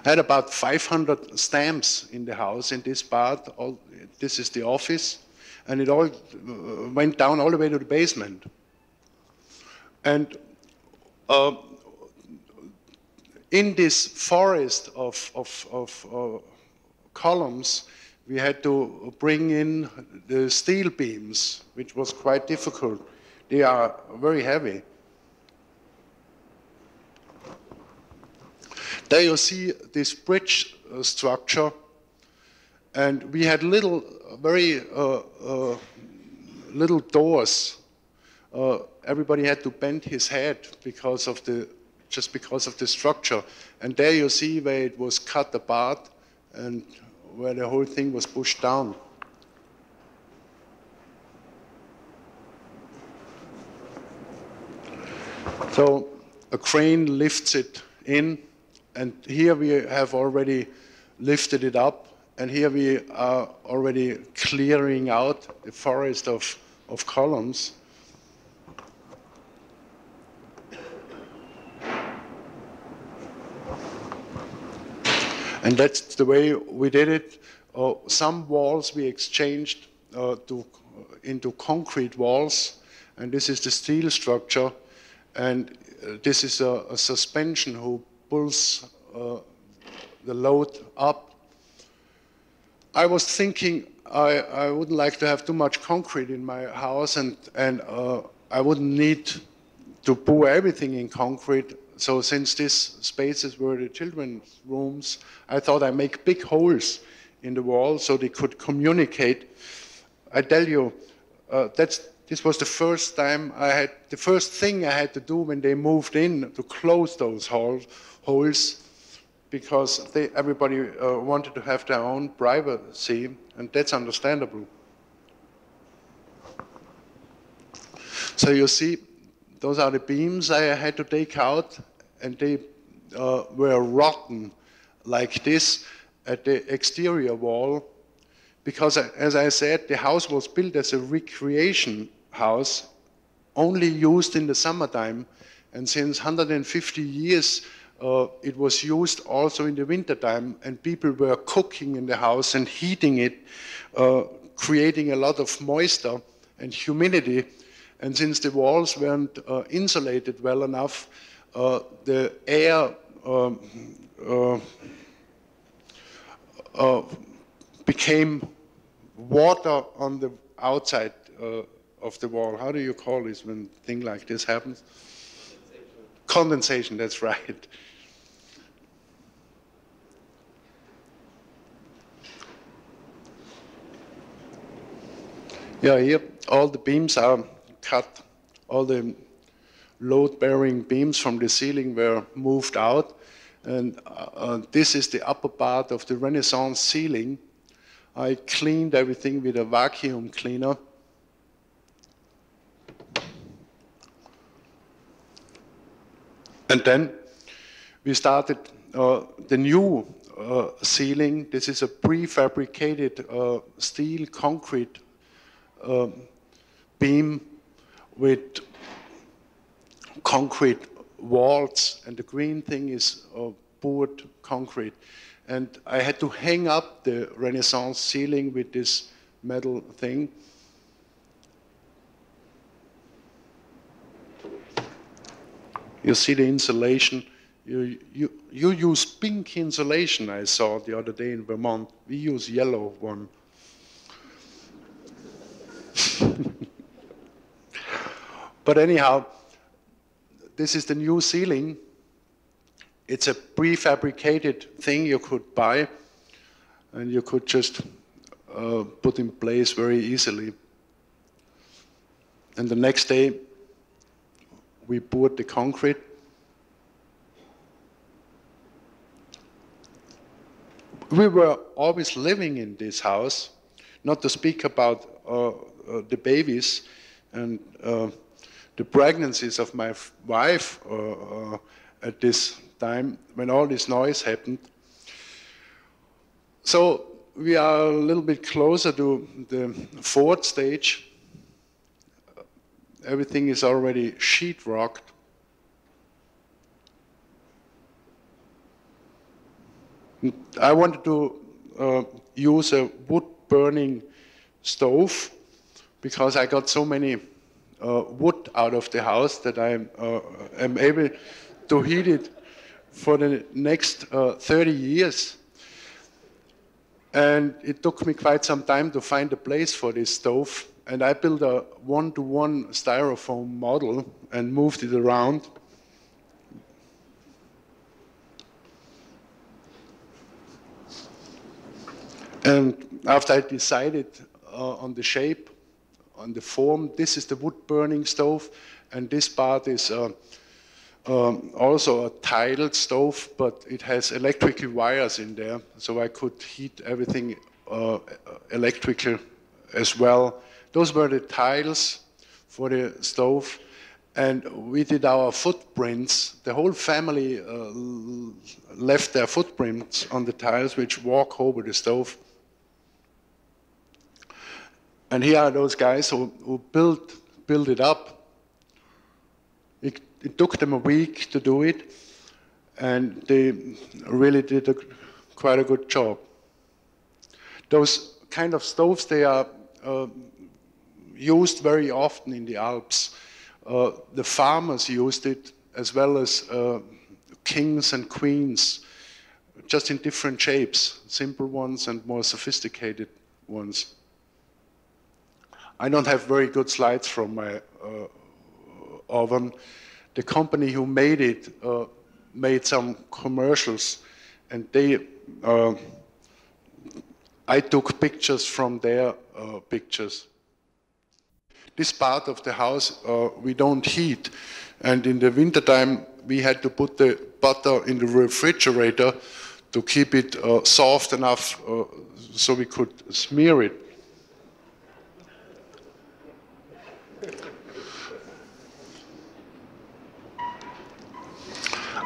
I had about 500 stamps in the house in this part. All, this is the office. And it all uh, went down all the way to the basement. And uh, in this forest of, of, of uh, columns, we had to bring in the steel beams, which was quite difficult. They are very heavy. There you see this bridge uh, structure, and we had little, very uh, uh, little doors. Uh, everybody had to bend his head because of the, just because of the structure. And there you see where it was cut apart and where the whole thing was pushed down. So a crane lifts it in and here we have already lifted it up, and here we are already clearing out the forest of, of columns. And that's the way we did it. Uh, some walls we exchanged uh, to, into concrete walls, and this is the steel structure, and uh, this is a, a suspension who pulls uh, the load up. I was thinking I, I, wouldn't like to have too much concrete in my house and, and uh, I wouldn't need to pour everything in concrete. So since these spaces were the children's rooms, I thought I'd make big holes in the wall so they could communicate. I tell you, uh, that's this was the first time I had, the first thing I had to do when they moved in to close those holes, holes because they, everybody uh, wanted to have their own privacy, and that's understandable. So you see, those are the beams I had to take out, and they uh, were rotten like this at the exterior wall, because as I said, the house was built as a recreation house, only used in the summertime, and since 150 years, uh, it was used also in the wintertime, and people were cooking in the house and heating it, uh, creating a lot of moisture and humidity. And since the walls weren't uh, insulated well enough, uh, the air um, uh, uh, became water on the outside of the wall. How do you call this when thing like this happens? Condensation, that's right. Yeah, here all the beams are cut. All the load-bearing beams from the ceiling were moved out. And uh, uh, this is the upper part of the Renaissance ceiling. I cleaned everything with a vacuum cleaner. And then we started uh, the new uh, ceiling. This is a prefabricated uh, steel concrete uh, beam with concrete walls, and the green thing is uh, poured concrete. And I had to hang up the Renaissance ceiling with this metal thing. You see the insulation. You, you, you use pink insulation, I saw the other day in Vermont. We use yellow one. (laughs) but anyhow, this is the new ceiling. It's a prefabricated thing you could buy, and you could just uh, put in place very easily. And the next day, we poured the concrete. We were always living in this house, not to speak about uh, uh, the babies and uh, the pregnancies of my wife uh, uh, at this time when all this noise happened. So we are a little bit closer to the fourth stage everything is already sheetrocked. I wanted to uh, use a wood burning stove because I got so many wood out of the house that I uh, am able to heat it for the next uh, 30 years. And it took me quite some time to find a place for this stove and I built a one-to-one styrofoam model and moved it around. And after I decided uh, on the shape, on the form, this is the wood-burning stove, and this part is uh, um, also a tiled stove, but it has electrical wires in there, so I could heat everything uh, electrical as well. Those were the tiles for the stove. And we did our footprints. The whole family uh, left their footprints on the tiles, which walk over the stove. And here are those guys who, who built, built it up. It, it took them a week to do it, and they really did a, quite a good job. Those kind of stoves, they are uh, used very often in the Alps. Uh, the farmers used it as well as uh, kings and queens, just in different shapes, simple ones and more sophisticated ones. I don't have very good slides from my uh, oven. The company who made it uh, made some commercials, and they, uh, I took pictures from their uh, pictures this part of the house uh, we don't heat. And in the wintertime, we had to put the butter in the refrigerator to keep it uh, soft enough so we could smear it.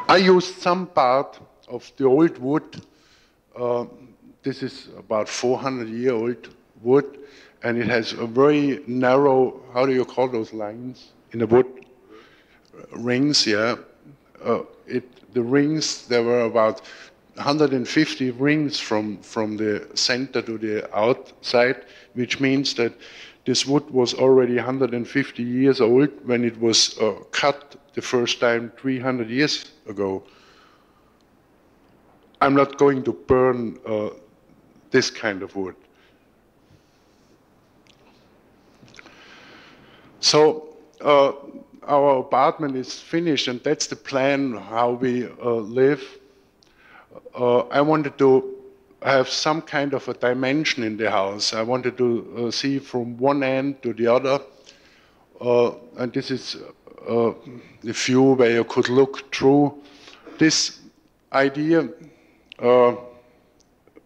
I used some part of the old wood. Uh, this is about 400 year old wood and it has a very narrow, how do you call those lines in the wood? Rings, yeah. Uh, it, the rings, there were about 150 rings from, from the center to the outside, which means that this wood was already 150 years old when it was uh, cut the first time 300 years ago. I'm not going to burn uh, this kind of wood. So uh, our apartment is finished, and that's the plan how we uh, live. Uh, I wanted to have some kind of a dimension in the house. I wanted to uh, see from one end to the other, uh, and this is uh, the view where you could look through. This idea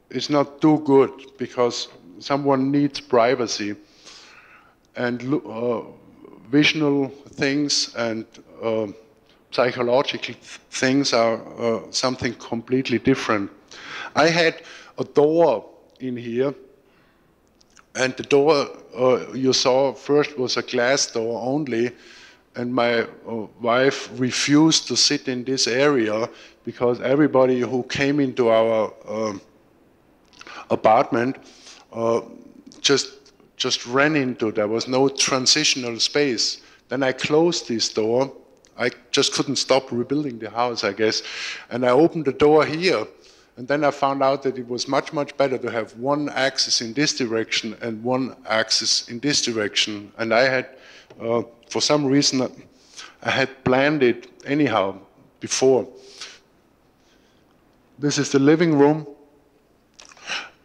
is not too good because someone needs privacy and uh, visional things and uh, psychological things are uh, something completely different. I had a door in here, and the door uh, you saw first was a glass door only, and my uh, wife refused to sit in this area because everybody who came into our uh, apartment uh, just just ran into. There was no transitional space. Then I closed this door. I just couldn't stop rebuilding the house, I guess, and I opened the door here. And then I found out that it was much, much better to have one axis in this direction and one axis in this direction. And I had uh, for some reason, I had planned it anyhow before. This is the living room,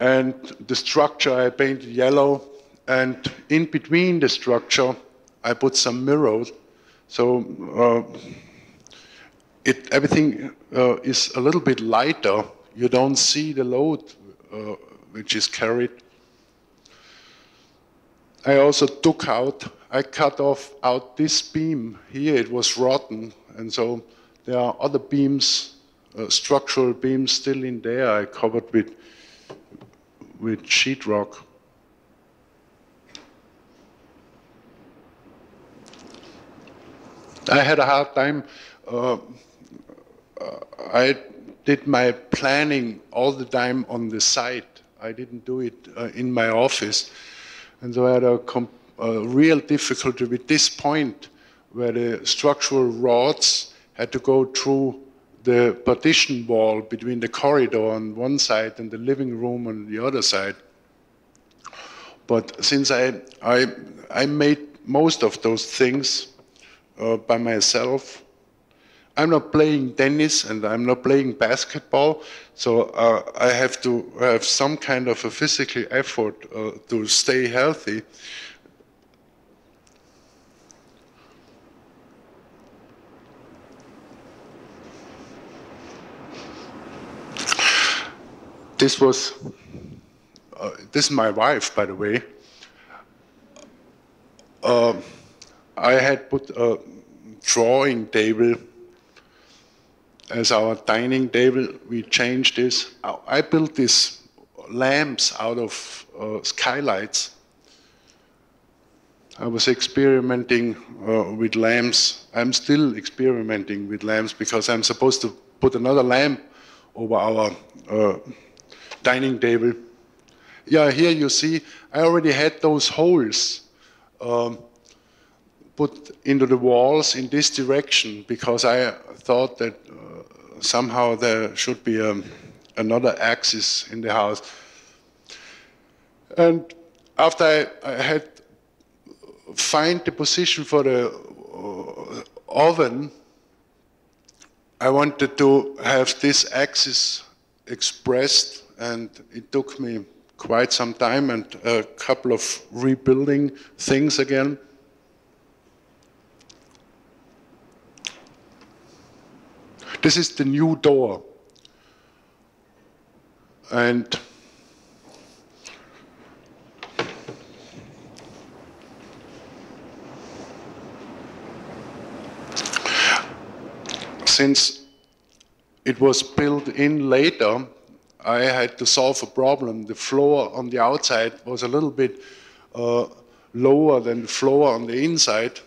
and the structure I painted yellow, and in between the structure, I put some mirrors. So uh, it, everything uh, is a little bit lighter. You don't see the load uh, which is carried. I also took out, I cut off out this beam here, it was rotten, and so there are other beams, uh, structural beams still in there, I covered with, with sheetrock. I had a hard time. Uh, uh, I did my planning all the time on the site. I didn't do it uh, in my office. And so I had a, a real difficulty with this point where the structural rods had to go through the partition wall between the corridor on one side and the living room on the other side. But since I, I, I made most of those things uh, by myself, I'm not playing tennis and I'm not playing basketball, so uh, I have to have some kind of a physical effort uh, to stay healthy. This was, uh, this is my wife, by the way. Uh, I had put a drawing table as our dining table. We changed this. I built these lamps out of uh, skylights. I was experimenting uh, with lamps. I'm still experimenting with lamps because I'm supposed to put another lamp over our uh, dining table. Yeah, here you see, I already had those holes um, put into the walls in this direction because I thought that uh, somehow there should be um, another axis in the house. And after I, I had find the position for the uh, oven, I wanted to have this axis expressed, and it took me quite some time and a couple of rebuilding things again. This is the new door. And since it was built in later, I had to solve a problem. The floor on the outside was a little bit uh, lower than the floor on the inside.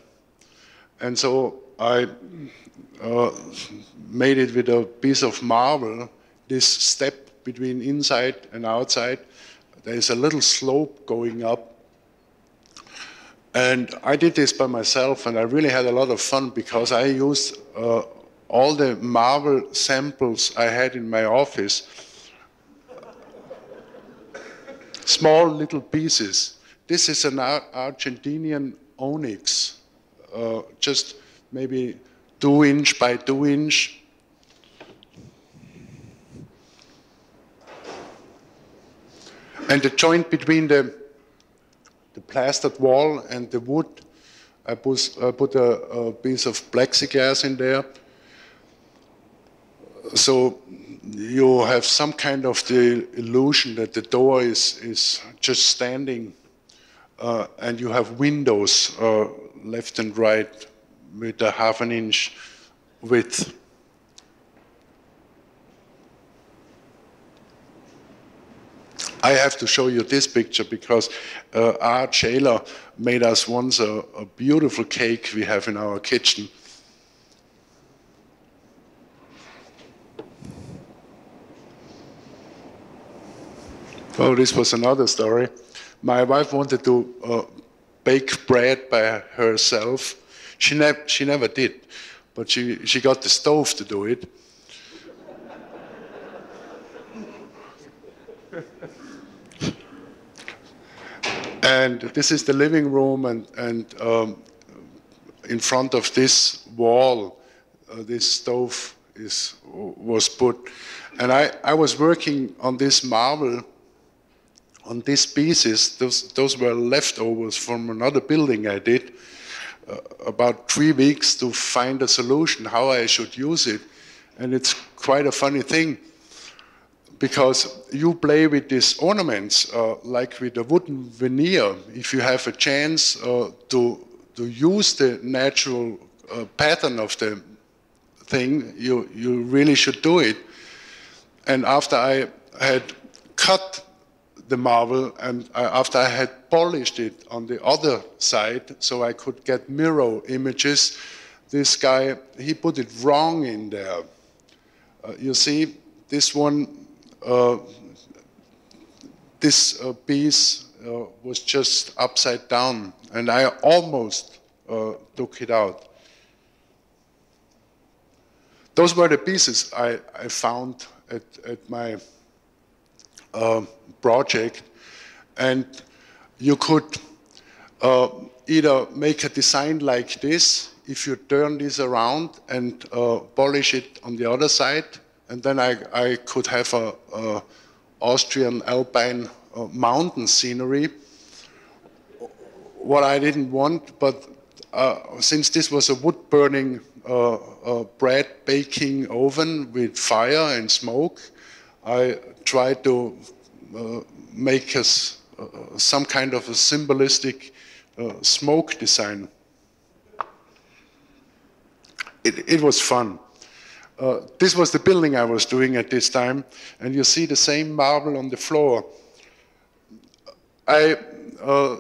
And so I uh, made it with a piece of marble, this step between inside and outside. There is a little slope going up. And I did this by myself, and I really had a lot of fun because I used uh, all the marble samples I had in my office. Small little pieces. This is an Ar Argentinian onyx, uh, just maybe two inch by two inch. And the joint between the, the plastered wall and the wood, I put, I put a, a piece of plexiglass in there. So you have some kind of the illusion that the door is, is just standing uh, and you have windows uh, left and right with a half an inch width. I have to show you this picture because uh, Art made us once a, a beautiful cake we have in our kitchen. Oh, this was another story. My wife wanted to uh, bake bread by herself. She, ne she never did, but she, she got the stove to do it. and this is the living room, and, and um, in front of this wall, uh, this stove is, was put. And I, I was working on this marble on these pieces, those, those were leftovers from another building I did, uh, about three weeks to find a solution, how I should use it. And it's quite a funny thing, because you play with these ornaments, uh, like with a wooden veneer. If you have a chance uh, to, to use the natural uh, pattern of the thing, you, you really should do it. And after I had cut the marble and I, after I had polished it on the other side so I could get mirror images, this guy, he put it wrong in there. Uh, you see, this one, uh, this uh, piece uh, was just upside down and I almost uh, took it out. Those were the pieces I, I found at, at my uh, project. And you could uh, either make a design like this, if you turn this around and uh, polish it on the other side, and then I, I could have a, a Austrian alpine uh, mountain scenery. What I didn't want, but uh, since this was a wood burning uh, bread baking oven with fire and smoke, I tried to uh, make us uh, some kind of a symbolistic uh, smoke design. It, it was fun. Uh, this was the building I was doing at this time, and you see the same marble on the floor. I uh,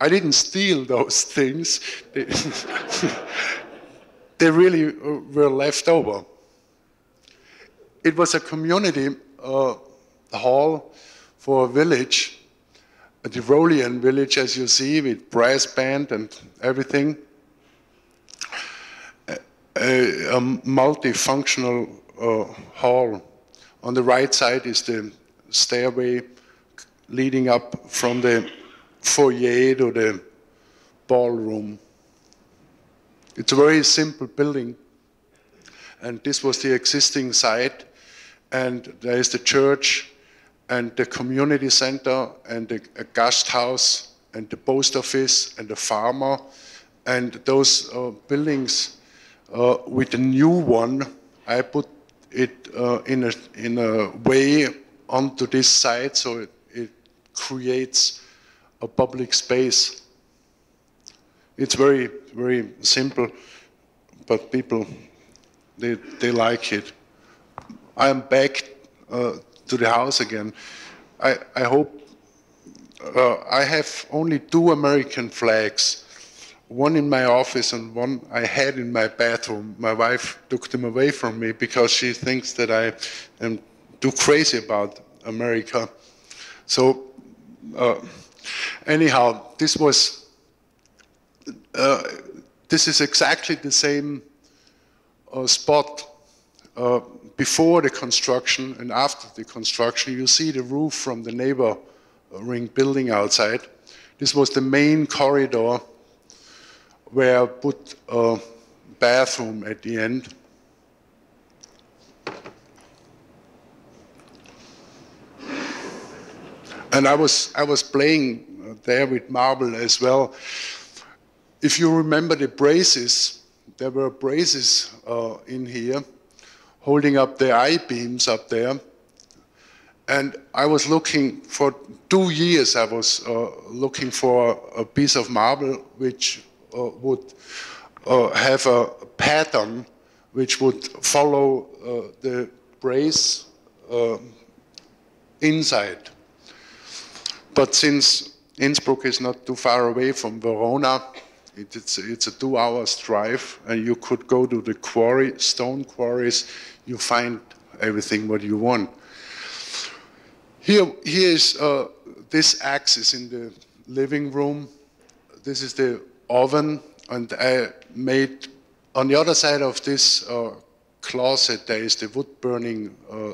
I didn't steal those (laughs) things. They, (laughs) they really were left over it was a community uh, hall for a village, a Tyrolean village, as you see, with brass band and everything. A, a multifunctional uh, hall. On the right side is the stairway leading up from the foyer to the ballroom. It's a very simple building. And this was the existing site and there is the church and the community center and the guest house and the post office and the farmer and those uh, buildings uh, with the new one I put it uh, in a in a way onto this site so it, it creates a public space. It's very very simple but people they they like it. I am back uh, to the house again. I, I hope uh, I have only two American flags, one in my office and one I had in my bathroom. My wife took them away from me because she thinks that I am too crazy about America. So, uh, anyhow, this was, uh, this is exactly the same uh, spot uh, before the construction and after the construction, you see the roof from the neighboring building outside. This was the main corridor where I put a bathroom at the end. And I was, I was playing there with marble as well. If you remember the braces, there were braces uh, in here holding up the I-beams up there. And I was looking for two years, I was uh, looking for a piece of marble which uh, would uh, have a pattern which would follow uh, the brace uh, inside. But since Innsbruck is not too far away from Verona, it, it's, it's a two hours drive, and you could go to the quarry, stone quarries, you find everything what you want. Here, here is uh, this axis in the living room. This is the oven, and I made on the other side of this uh, closet there is the wood burning uh,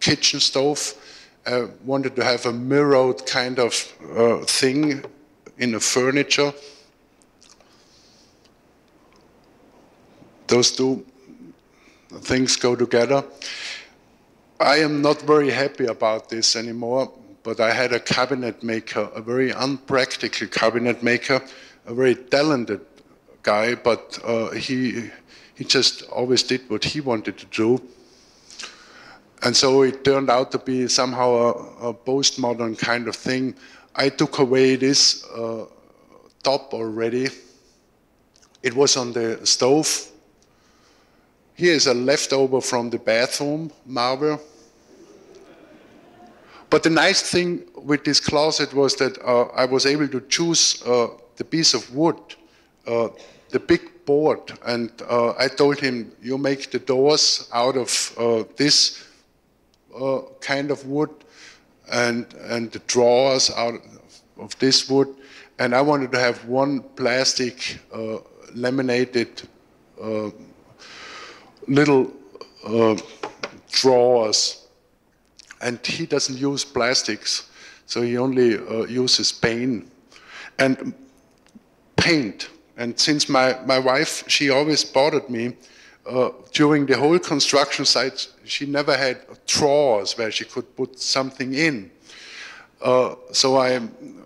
kitchen stove. I wanted to have a mirrored kind of uh, thing in the furniture. Those two things go together. I am not very happy about this anymore, but I had a cabinet maker, a very unpractical cabinet maker, a very talented guy, but uh, he, he just always did what he wanted to do. And so it turned out to be somehow a, a postmodern kind of thing. I took away this uh, top already. It was on the stove here is a leftover from the bathroom marble. But the nice thing with this closet was that uh, I was able to choose uh, the piece of wood, uh, the big board, and uh, I told him, you make the doors out of uh, this uh, kind of wood and, and the drawers out of this wood. And I wanted to have one plastic laminated little uh, drawers. And he doesn't use plastics, so he only uh, uses paint. And paint. And since my, my wife, she always bothered me, uh, during the whole construction site, she never had drawers where she could put something in. Uh, so I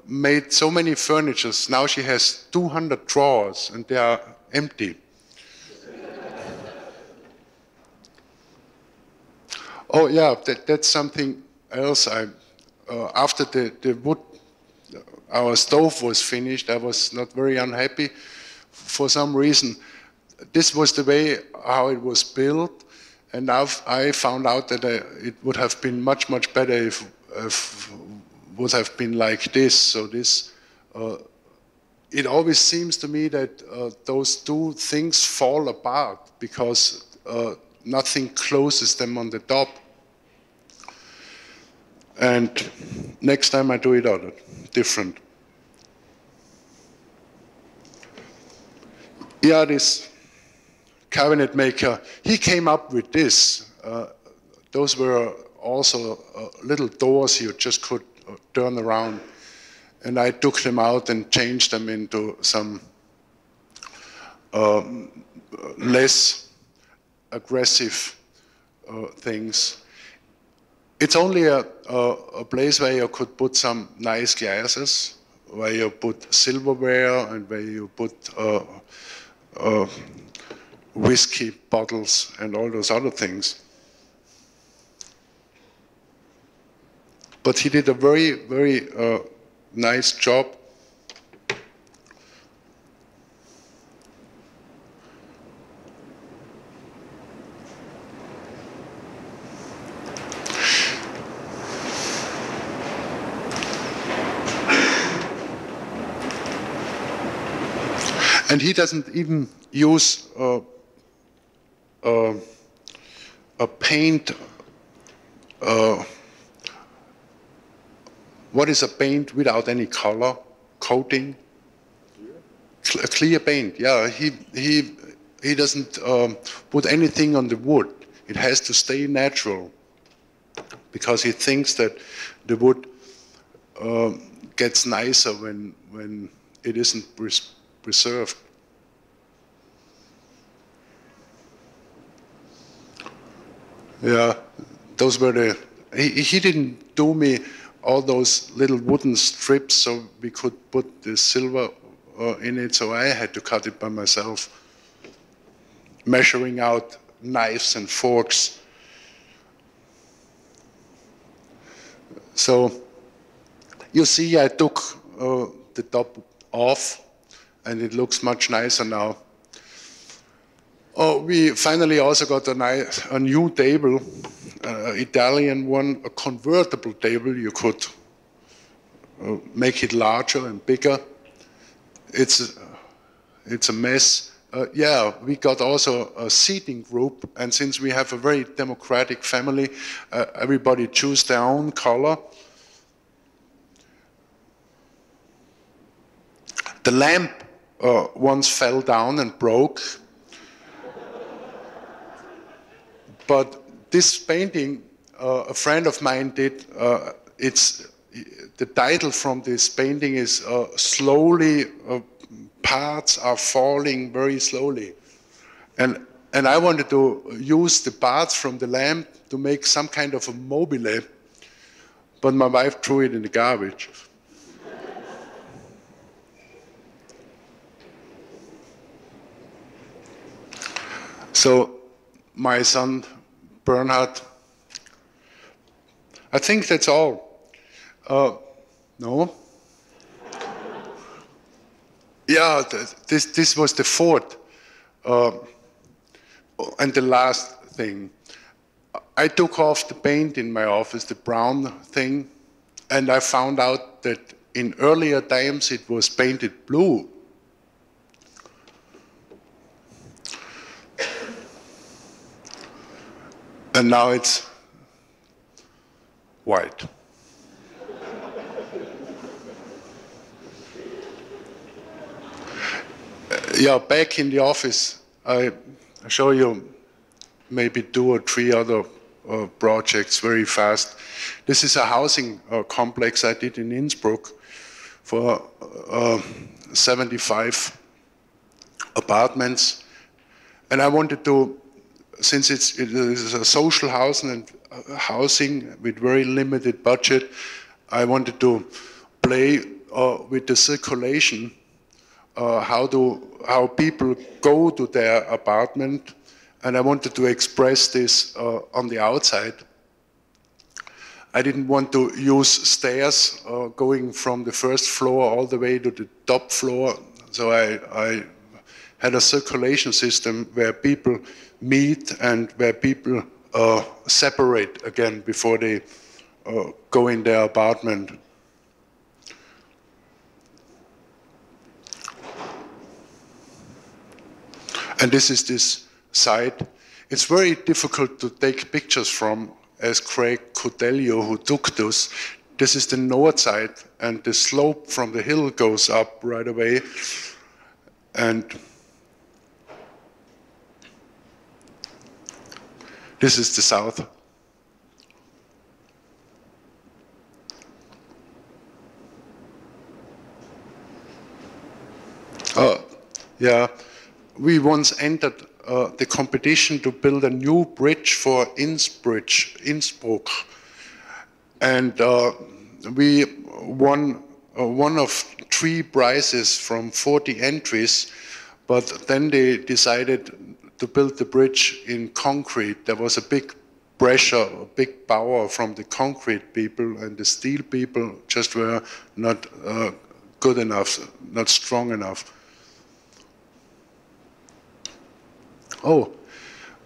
made so many furnitures. Now she has 200 drawers and they are empty. (laughs) Oh yeah, that, that's something else. I uh, after the, the wood, our stove was finished. I was not very unhappy for some reason. This was the way how it was built, and I've, I found out that I, it would have been much much better if, if would have been like this. So this. Uh, it always seems to me that uh, those two things fall apart because uh, nothing closes them on the top. And next time I do it other, different. Yeah, this cabinet maker, he came up with this. Uh, those were also uh, little doors you just could uh, turn around. And I took them out and changed them into some um, less aggressive uh, things. It's only a, a, a, place where you could put some nice glasses, where you put silverware and where you put uh, uh, whiskey bottles and all those other things. But he did a very, very uh, nice job And he doesn't even use uh, uh, a paint. Uh, what is a paint without any color? Coating? A clear paint, yeah. He, he, he doesn't um, put anything on the wood. It has to stay natural because he thinks that the wood um, gets nicer when, when it isn't preserved. Yeah, those were the. He, he didn't do me all those little wooden strips so we could put the silver uh, in it, so I had to cut it by myself, measuring out knives and forks. So you see, I took uh, the top off and it looks much nicer now. Oh, we finally also got a, nice, a new table. uh, Italian one, a convertible table. You could uh, make it larger and bigger. It's, uh, it's a mess. Uh, yeah, we got also a seating group, and since we have a very democratic family, uh, everybody choose their own color. The lamp once fell down and broke. But this painting, uh, a friend of mine did, uh, it's, the title from this painting is uh, Slowly, uh, Parts Are Falling Very Slowly. And, and I wanted to use the parts from the lamp to make some kind of a mobile, but my wife threw it in the garbage. So my son Bernhard, I think that's all. Uh, no? yeah, this, this was the fourth. Uh, and the last thing. I took off the paint in my office, the brown thing, and I found out that in earlier times it was painted blue. And now it's white. yeah, back in the office, I show you maybe two or three other uh, projects very fast. This is a housing uh, complex I did in Innsbruck for uh, 75 apartments. And I wanted to since it's, it is a social housing and uh, housing with very limited budget, I wanted to play uh, with the circulation, uh, how do how people go to their apartment, and I wanted to express this uh, on the outside. I didn't want to use stairs uh, going from the first floor all the way to the top floor, so I, I had a circulation system where people meet and where people uh, separate again before they uh, go in their apartment. And this is this site. It's very difficult to take pictures from, as Craig you, who took this. This is the north side, and the slope from the hill goes up right away. And This is the south. Oh, yeah. We once entered uh, the competition to build a new bridge for Innsbruck, Innsbruck. and uh, we won uh, one of three prizes from 40 entries, but then they decided to build the bridge in concrete, there was a big pressure, a big power from the concrete people, and the steel people just were not uh, good enough, not strong enough. Oh,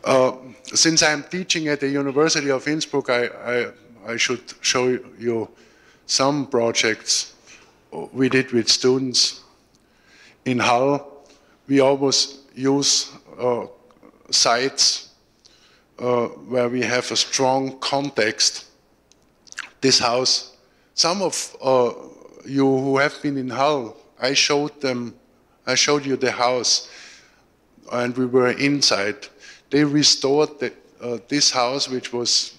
uh, since I'm teaching at the University of Innsbruck, I, I, I should show you some projects we did with students. In Hall, we always use uh, sites uh, where we have a strong context. This house, some of uh, you who have been in Hall, I showed them, I showed you the house, and we were inside. They restored the, uh, this house, which was,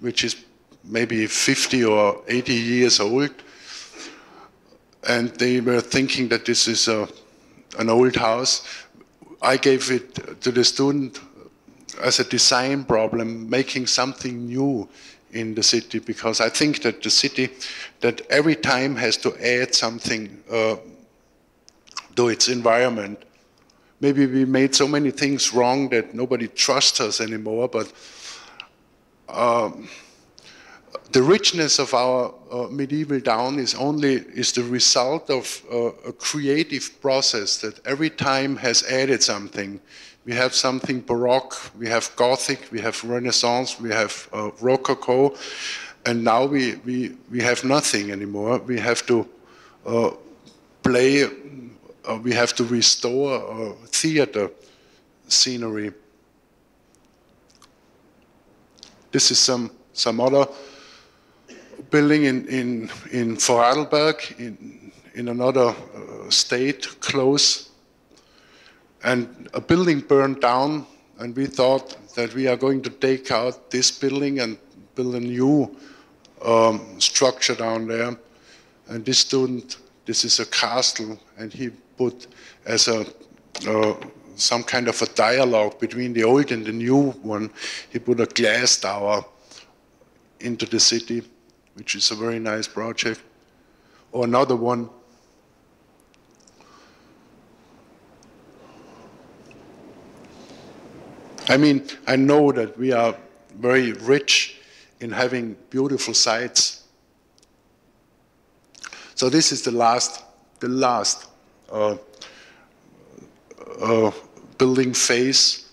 which is maybe 50 or 80 years old, and they were thinking that this is a, an old house. I gave it to the student as a design problem, making something new in the city, because I think that the city, that every time has to add something uh, to its environment. Maybe we made so many things wrong that nobody trusts us anymore, but um, the richness of our uh, medieval town is only is the result of uh, a creative process that every time has added something. We have something Baroque, we have Gothic, we have Renaissance, we have uh, Rococo, and now we, we, we have nothing anymore. We have to uh, play, uh, we have to restore theater scenery. This is some, some other building in, in, in Vorarlberg, in, in another uh, state close. And a building burned down, and we thought that we are going to take out this building and build a new um, structure down there. And this student, this is a castle, and he put as a uh, some kind of a dialogue between the old and the new one. He put a glass tower into the city which is a very nice project. Or another one. I mean, I know that we are very rich in having beautiful sites. So this is the last, the last uh, uh, building phase.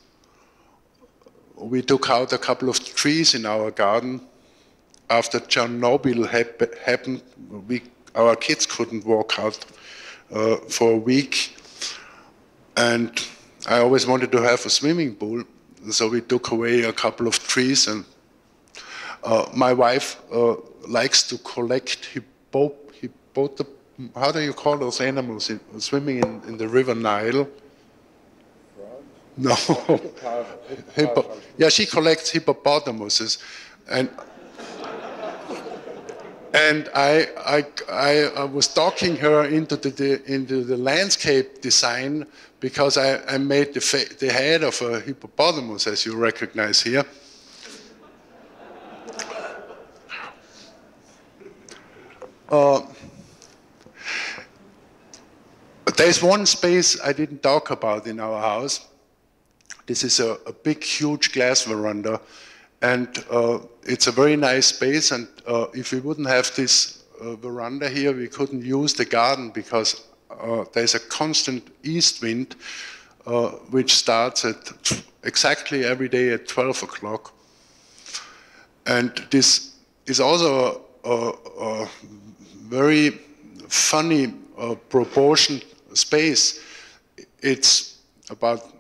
We took out a couple of trees in our garden after Chernobyl hap happened, we, our kids couldn't walk out uh, for a week. And I always wanted to have a swimming pool, so we took away a couple of trees. And uh, my wife uh, likes to collect hippo, hippo, how do you call those animals in, swimming in, in, the River Nile? No. (laughs) Hippo. Yeah, she collects hippopotamuses. And and I, I, I, I, was talking her into the, the, into the landscape design because I, I made the, the head of a hippopotamus, as you recognize here. Uh, there's one space I didn't talk about in our house. This is a, a big, huge glass veranda and uh, it's a very nice space. And uh, if we wouldn't have this uh, veranda here, we couldn't use the garden because uh, there's a constant east wind, uh, which starts at exactly every day at 12 o'clock. And this is also a, a, a very funny uh, proportion space. It's about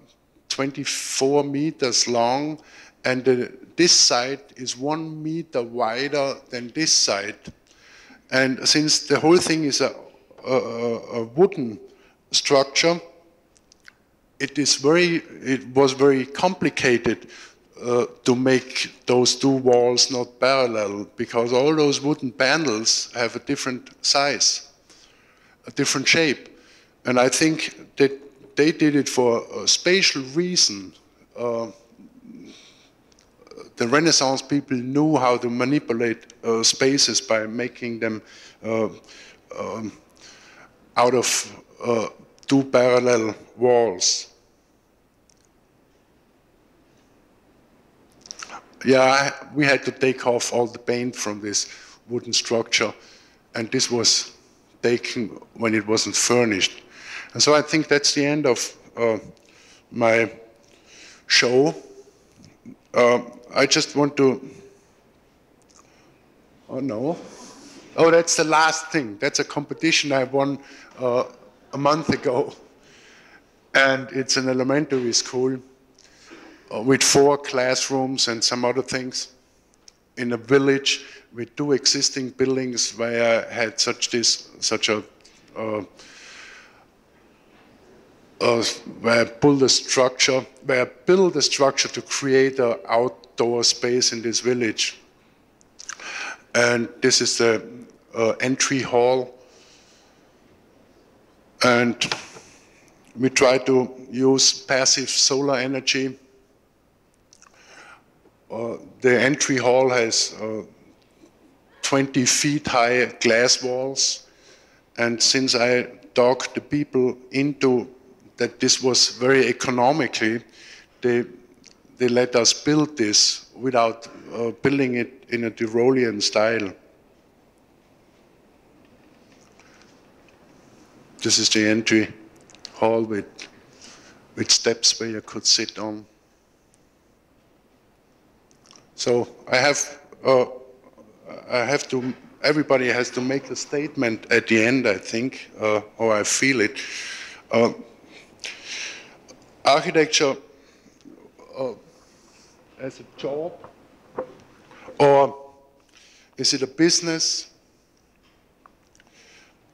24 meters long and the, this side is one meter wider than this side. And since the whole thing is a, a, a wooden structure, it is very, it was very complicated uh, to make those two walls not parallel because all those wooden panels have a different size, a different shape. And I think that they did it for a spatial reason. Uh, the Renaissance people knew how to manipulate uh, spaces by making them uh, um, out of uh, two parallel walls. Yeah, we had to take off all the paint from this wooden structure, and this was taken when it wasn't furnished. And so I think that's the end of uh, my show. Uh, I just want to, oh no. Oh, that's the last thing. That's a competition I won uh, a month ago. And it's an elementary school uh, with four classrooms and some other things in a village with two existing buildings where I had such this, such a, uh, where I built a structure, where I built a structure to create an outdoor space in this village. And this is the uh, entry hall. And we try to use passive solar energy. Uh, the entry hall has uh, 20 feet high glass walls. And since I talked the people into that this was very economically, they they let us build this without uh, building it in a Tyrolean style. This is the entry hall with, with steps where you could sit on. So I have, uh, I have to, everybody has to make a statement at the end, I think, uh, or I feel it. Uh, architecture uh, as a job, or is it a business?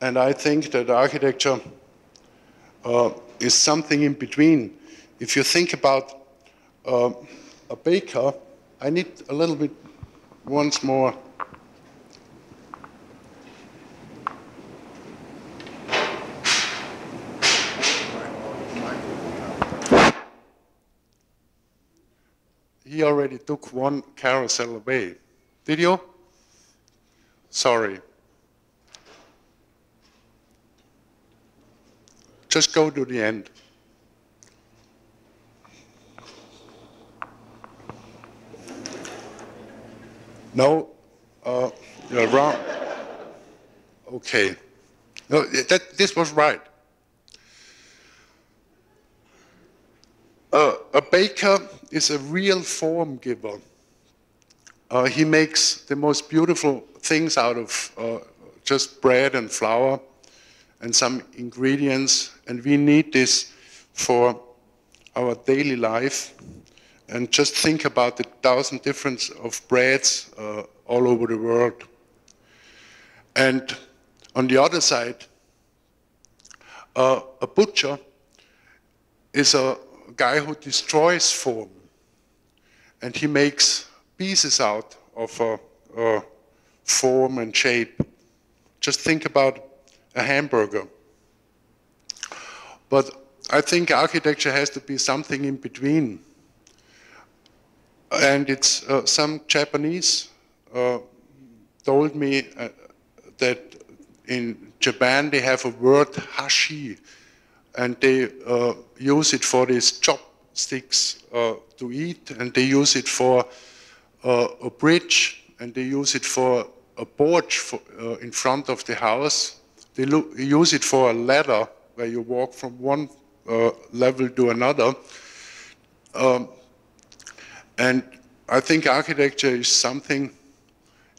And I think that architecture uh, is something in between. If you think about uh, a baker, I need a little bit once more. Already took one carousel away. Did you? Sorry. Just go to the end. No, uh, you're wrong. Okay. No, that, this was right. Uh, a baker is a real form giver. Uh, he makes the most beautiful things out of uh, just bread and flour and some ingredients, and we need this for our daily life. And just think about the thousand different of breads uh, all over the world. And on the other side, uh, a butcher is a guy who destroys form, and he makes pieces out of a, form and shape. Just think about a hamburger. But I think architecture has to be something in between. And it's uh, some Japanese uh, told me uh, that in Japan they have a word hashi, and they uh, use it for these chopsticks uh, to eat, and they use it for uh, a bridge, and they use it for a porch for, in front of the house, they use it for a ladder where you walk from one uh, level to another. Um, and I think architecture is something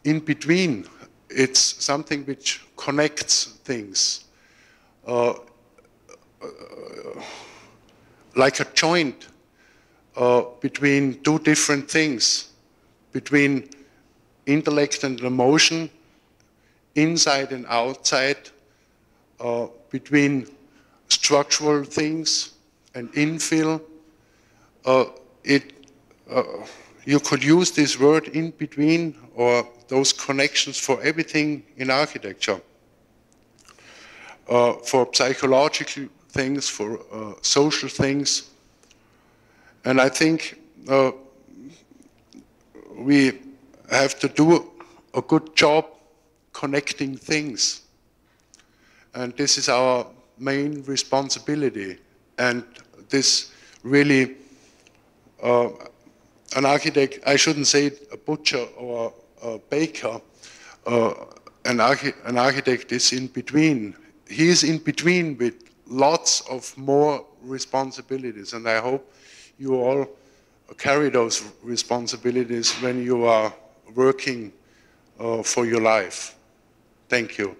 in between. It's something which connects things. Uh, uh, like a joint uh, between two different things, between intellect and emotion, inside and outside, uh, between structural things and infill. Uh, it, uh, you could use this word in between or those connections for everything in architecture. Uh, for psychological things, for uh, social things. And I think uh, we have to do a good job connecting things. And this is our main responsibility. And this really, uh, an architect, I shouldn't say a butcher or a baker, uh, an, archi an architect is in between. He is in between with lots of more responsibilities. And I hope you all carry those responsibilities when you are working uh, for your life. Thank you.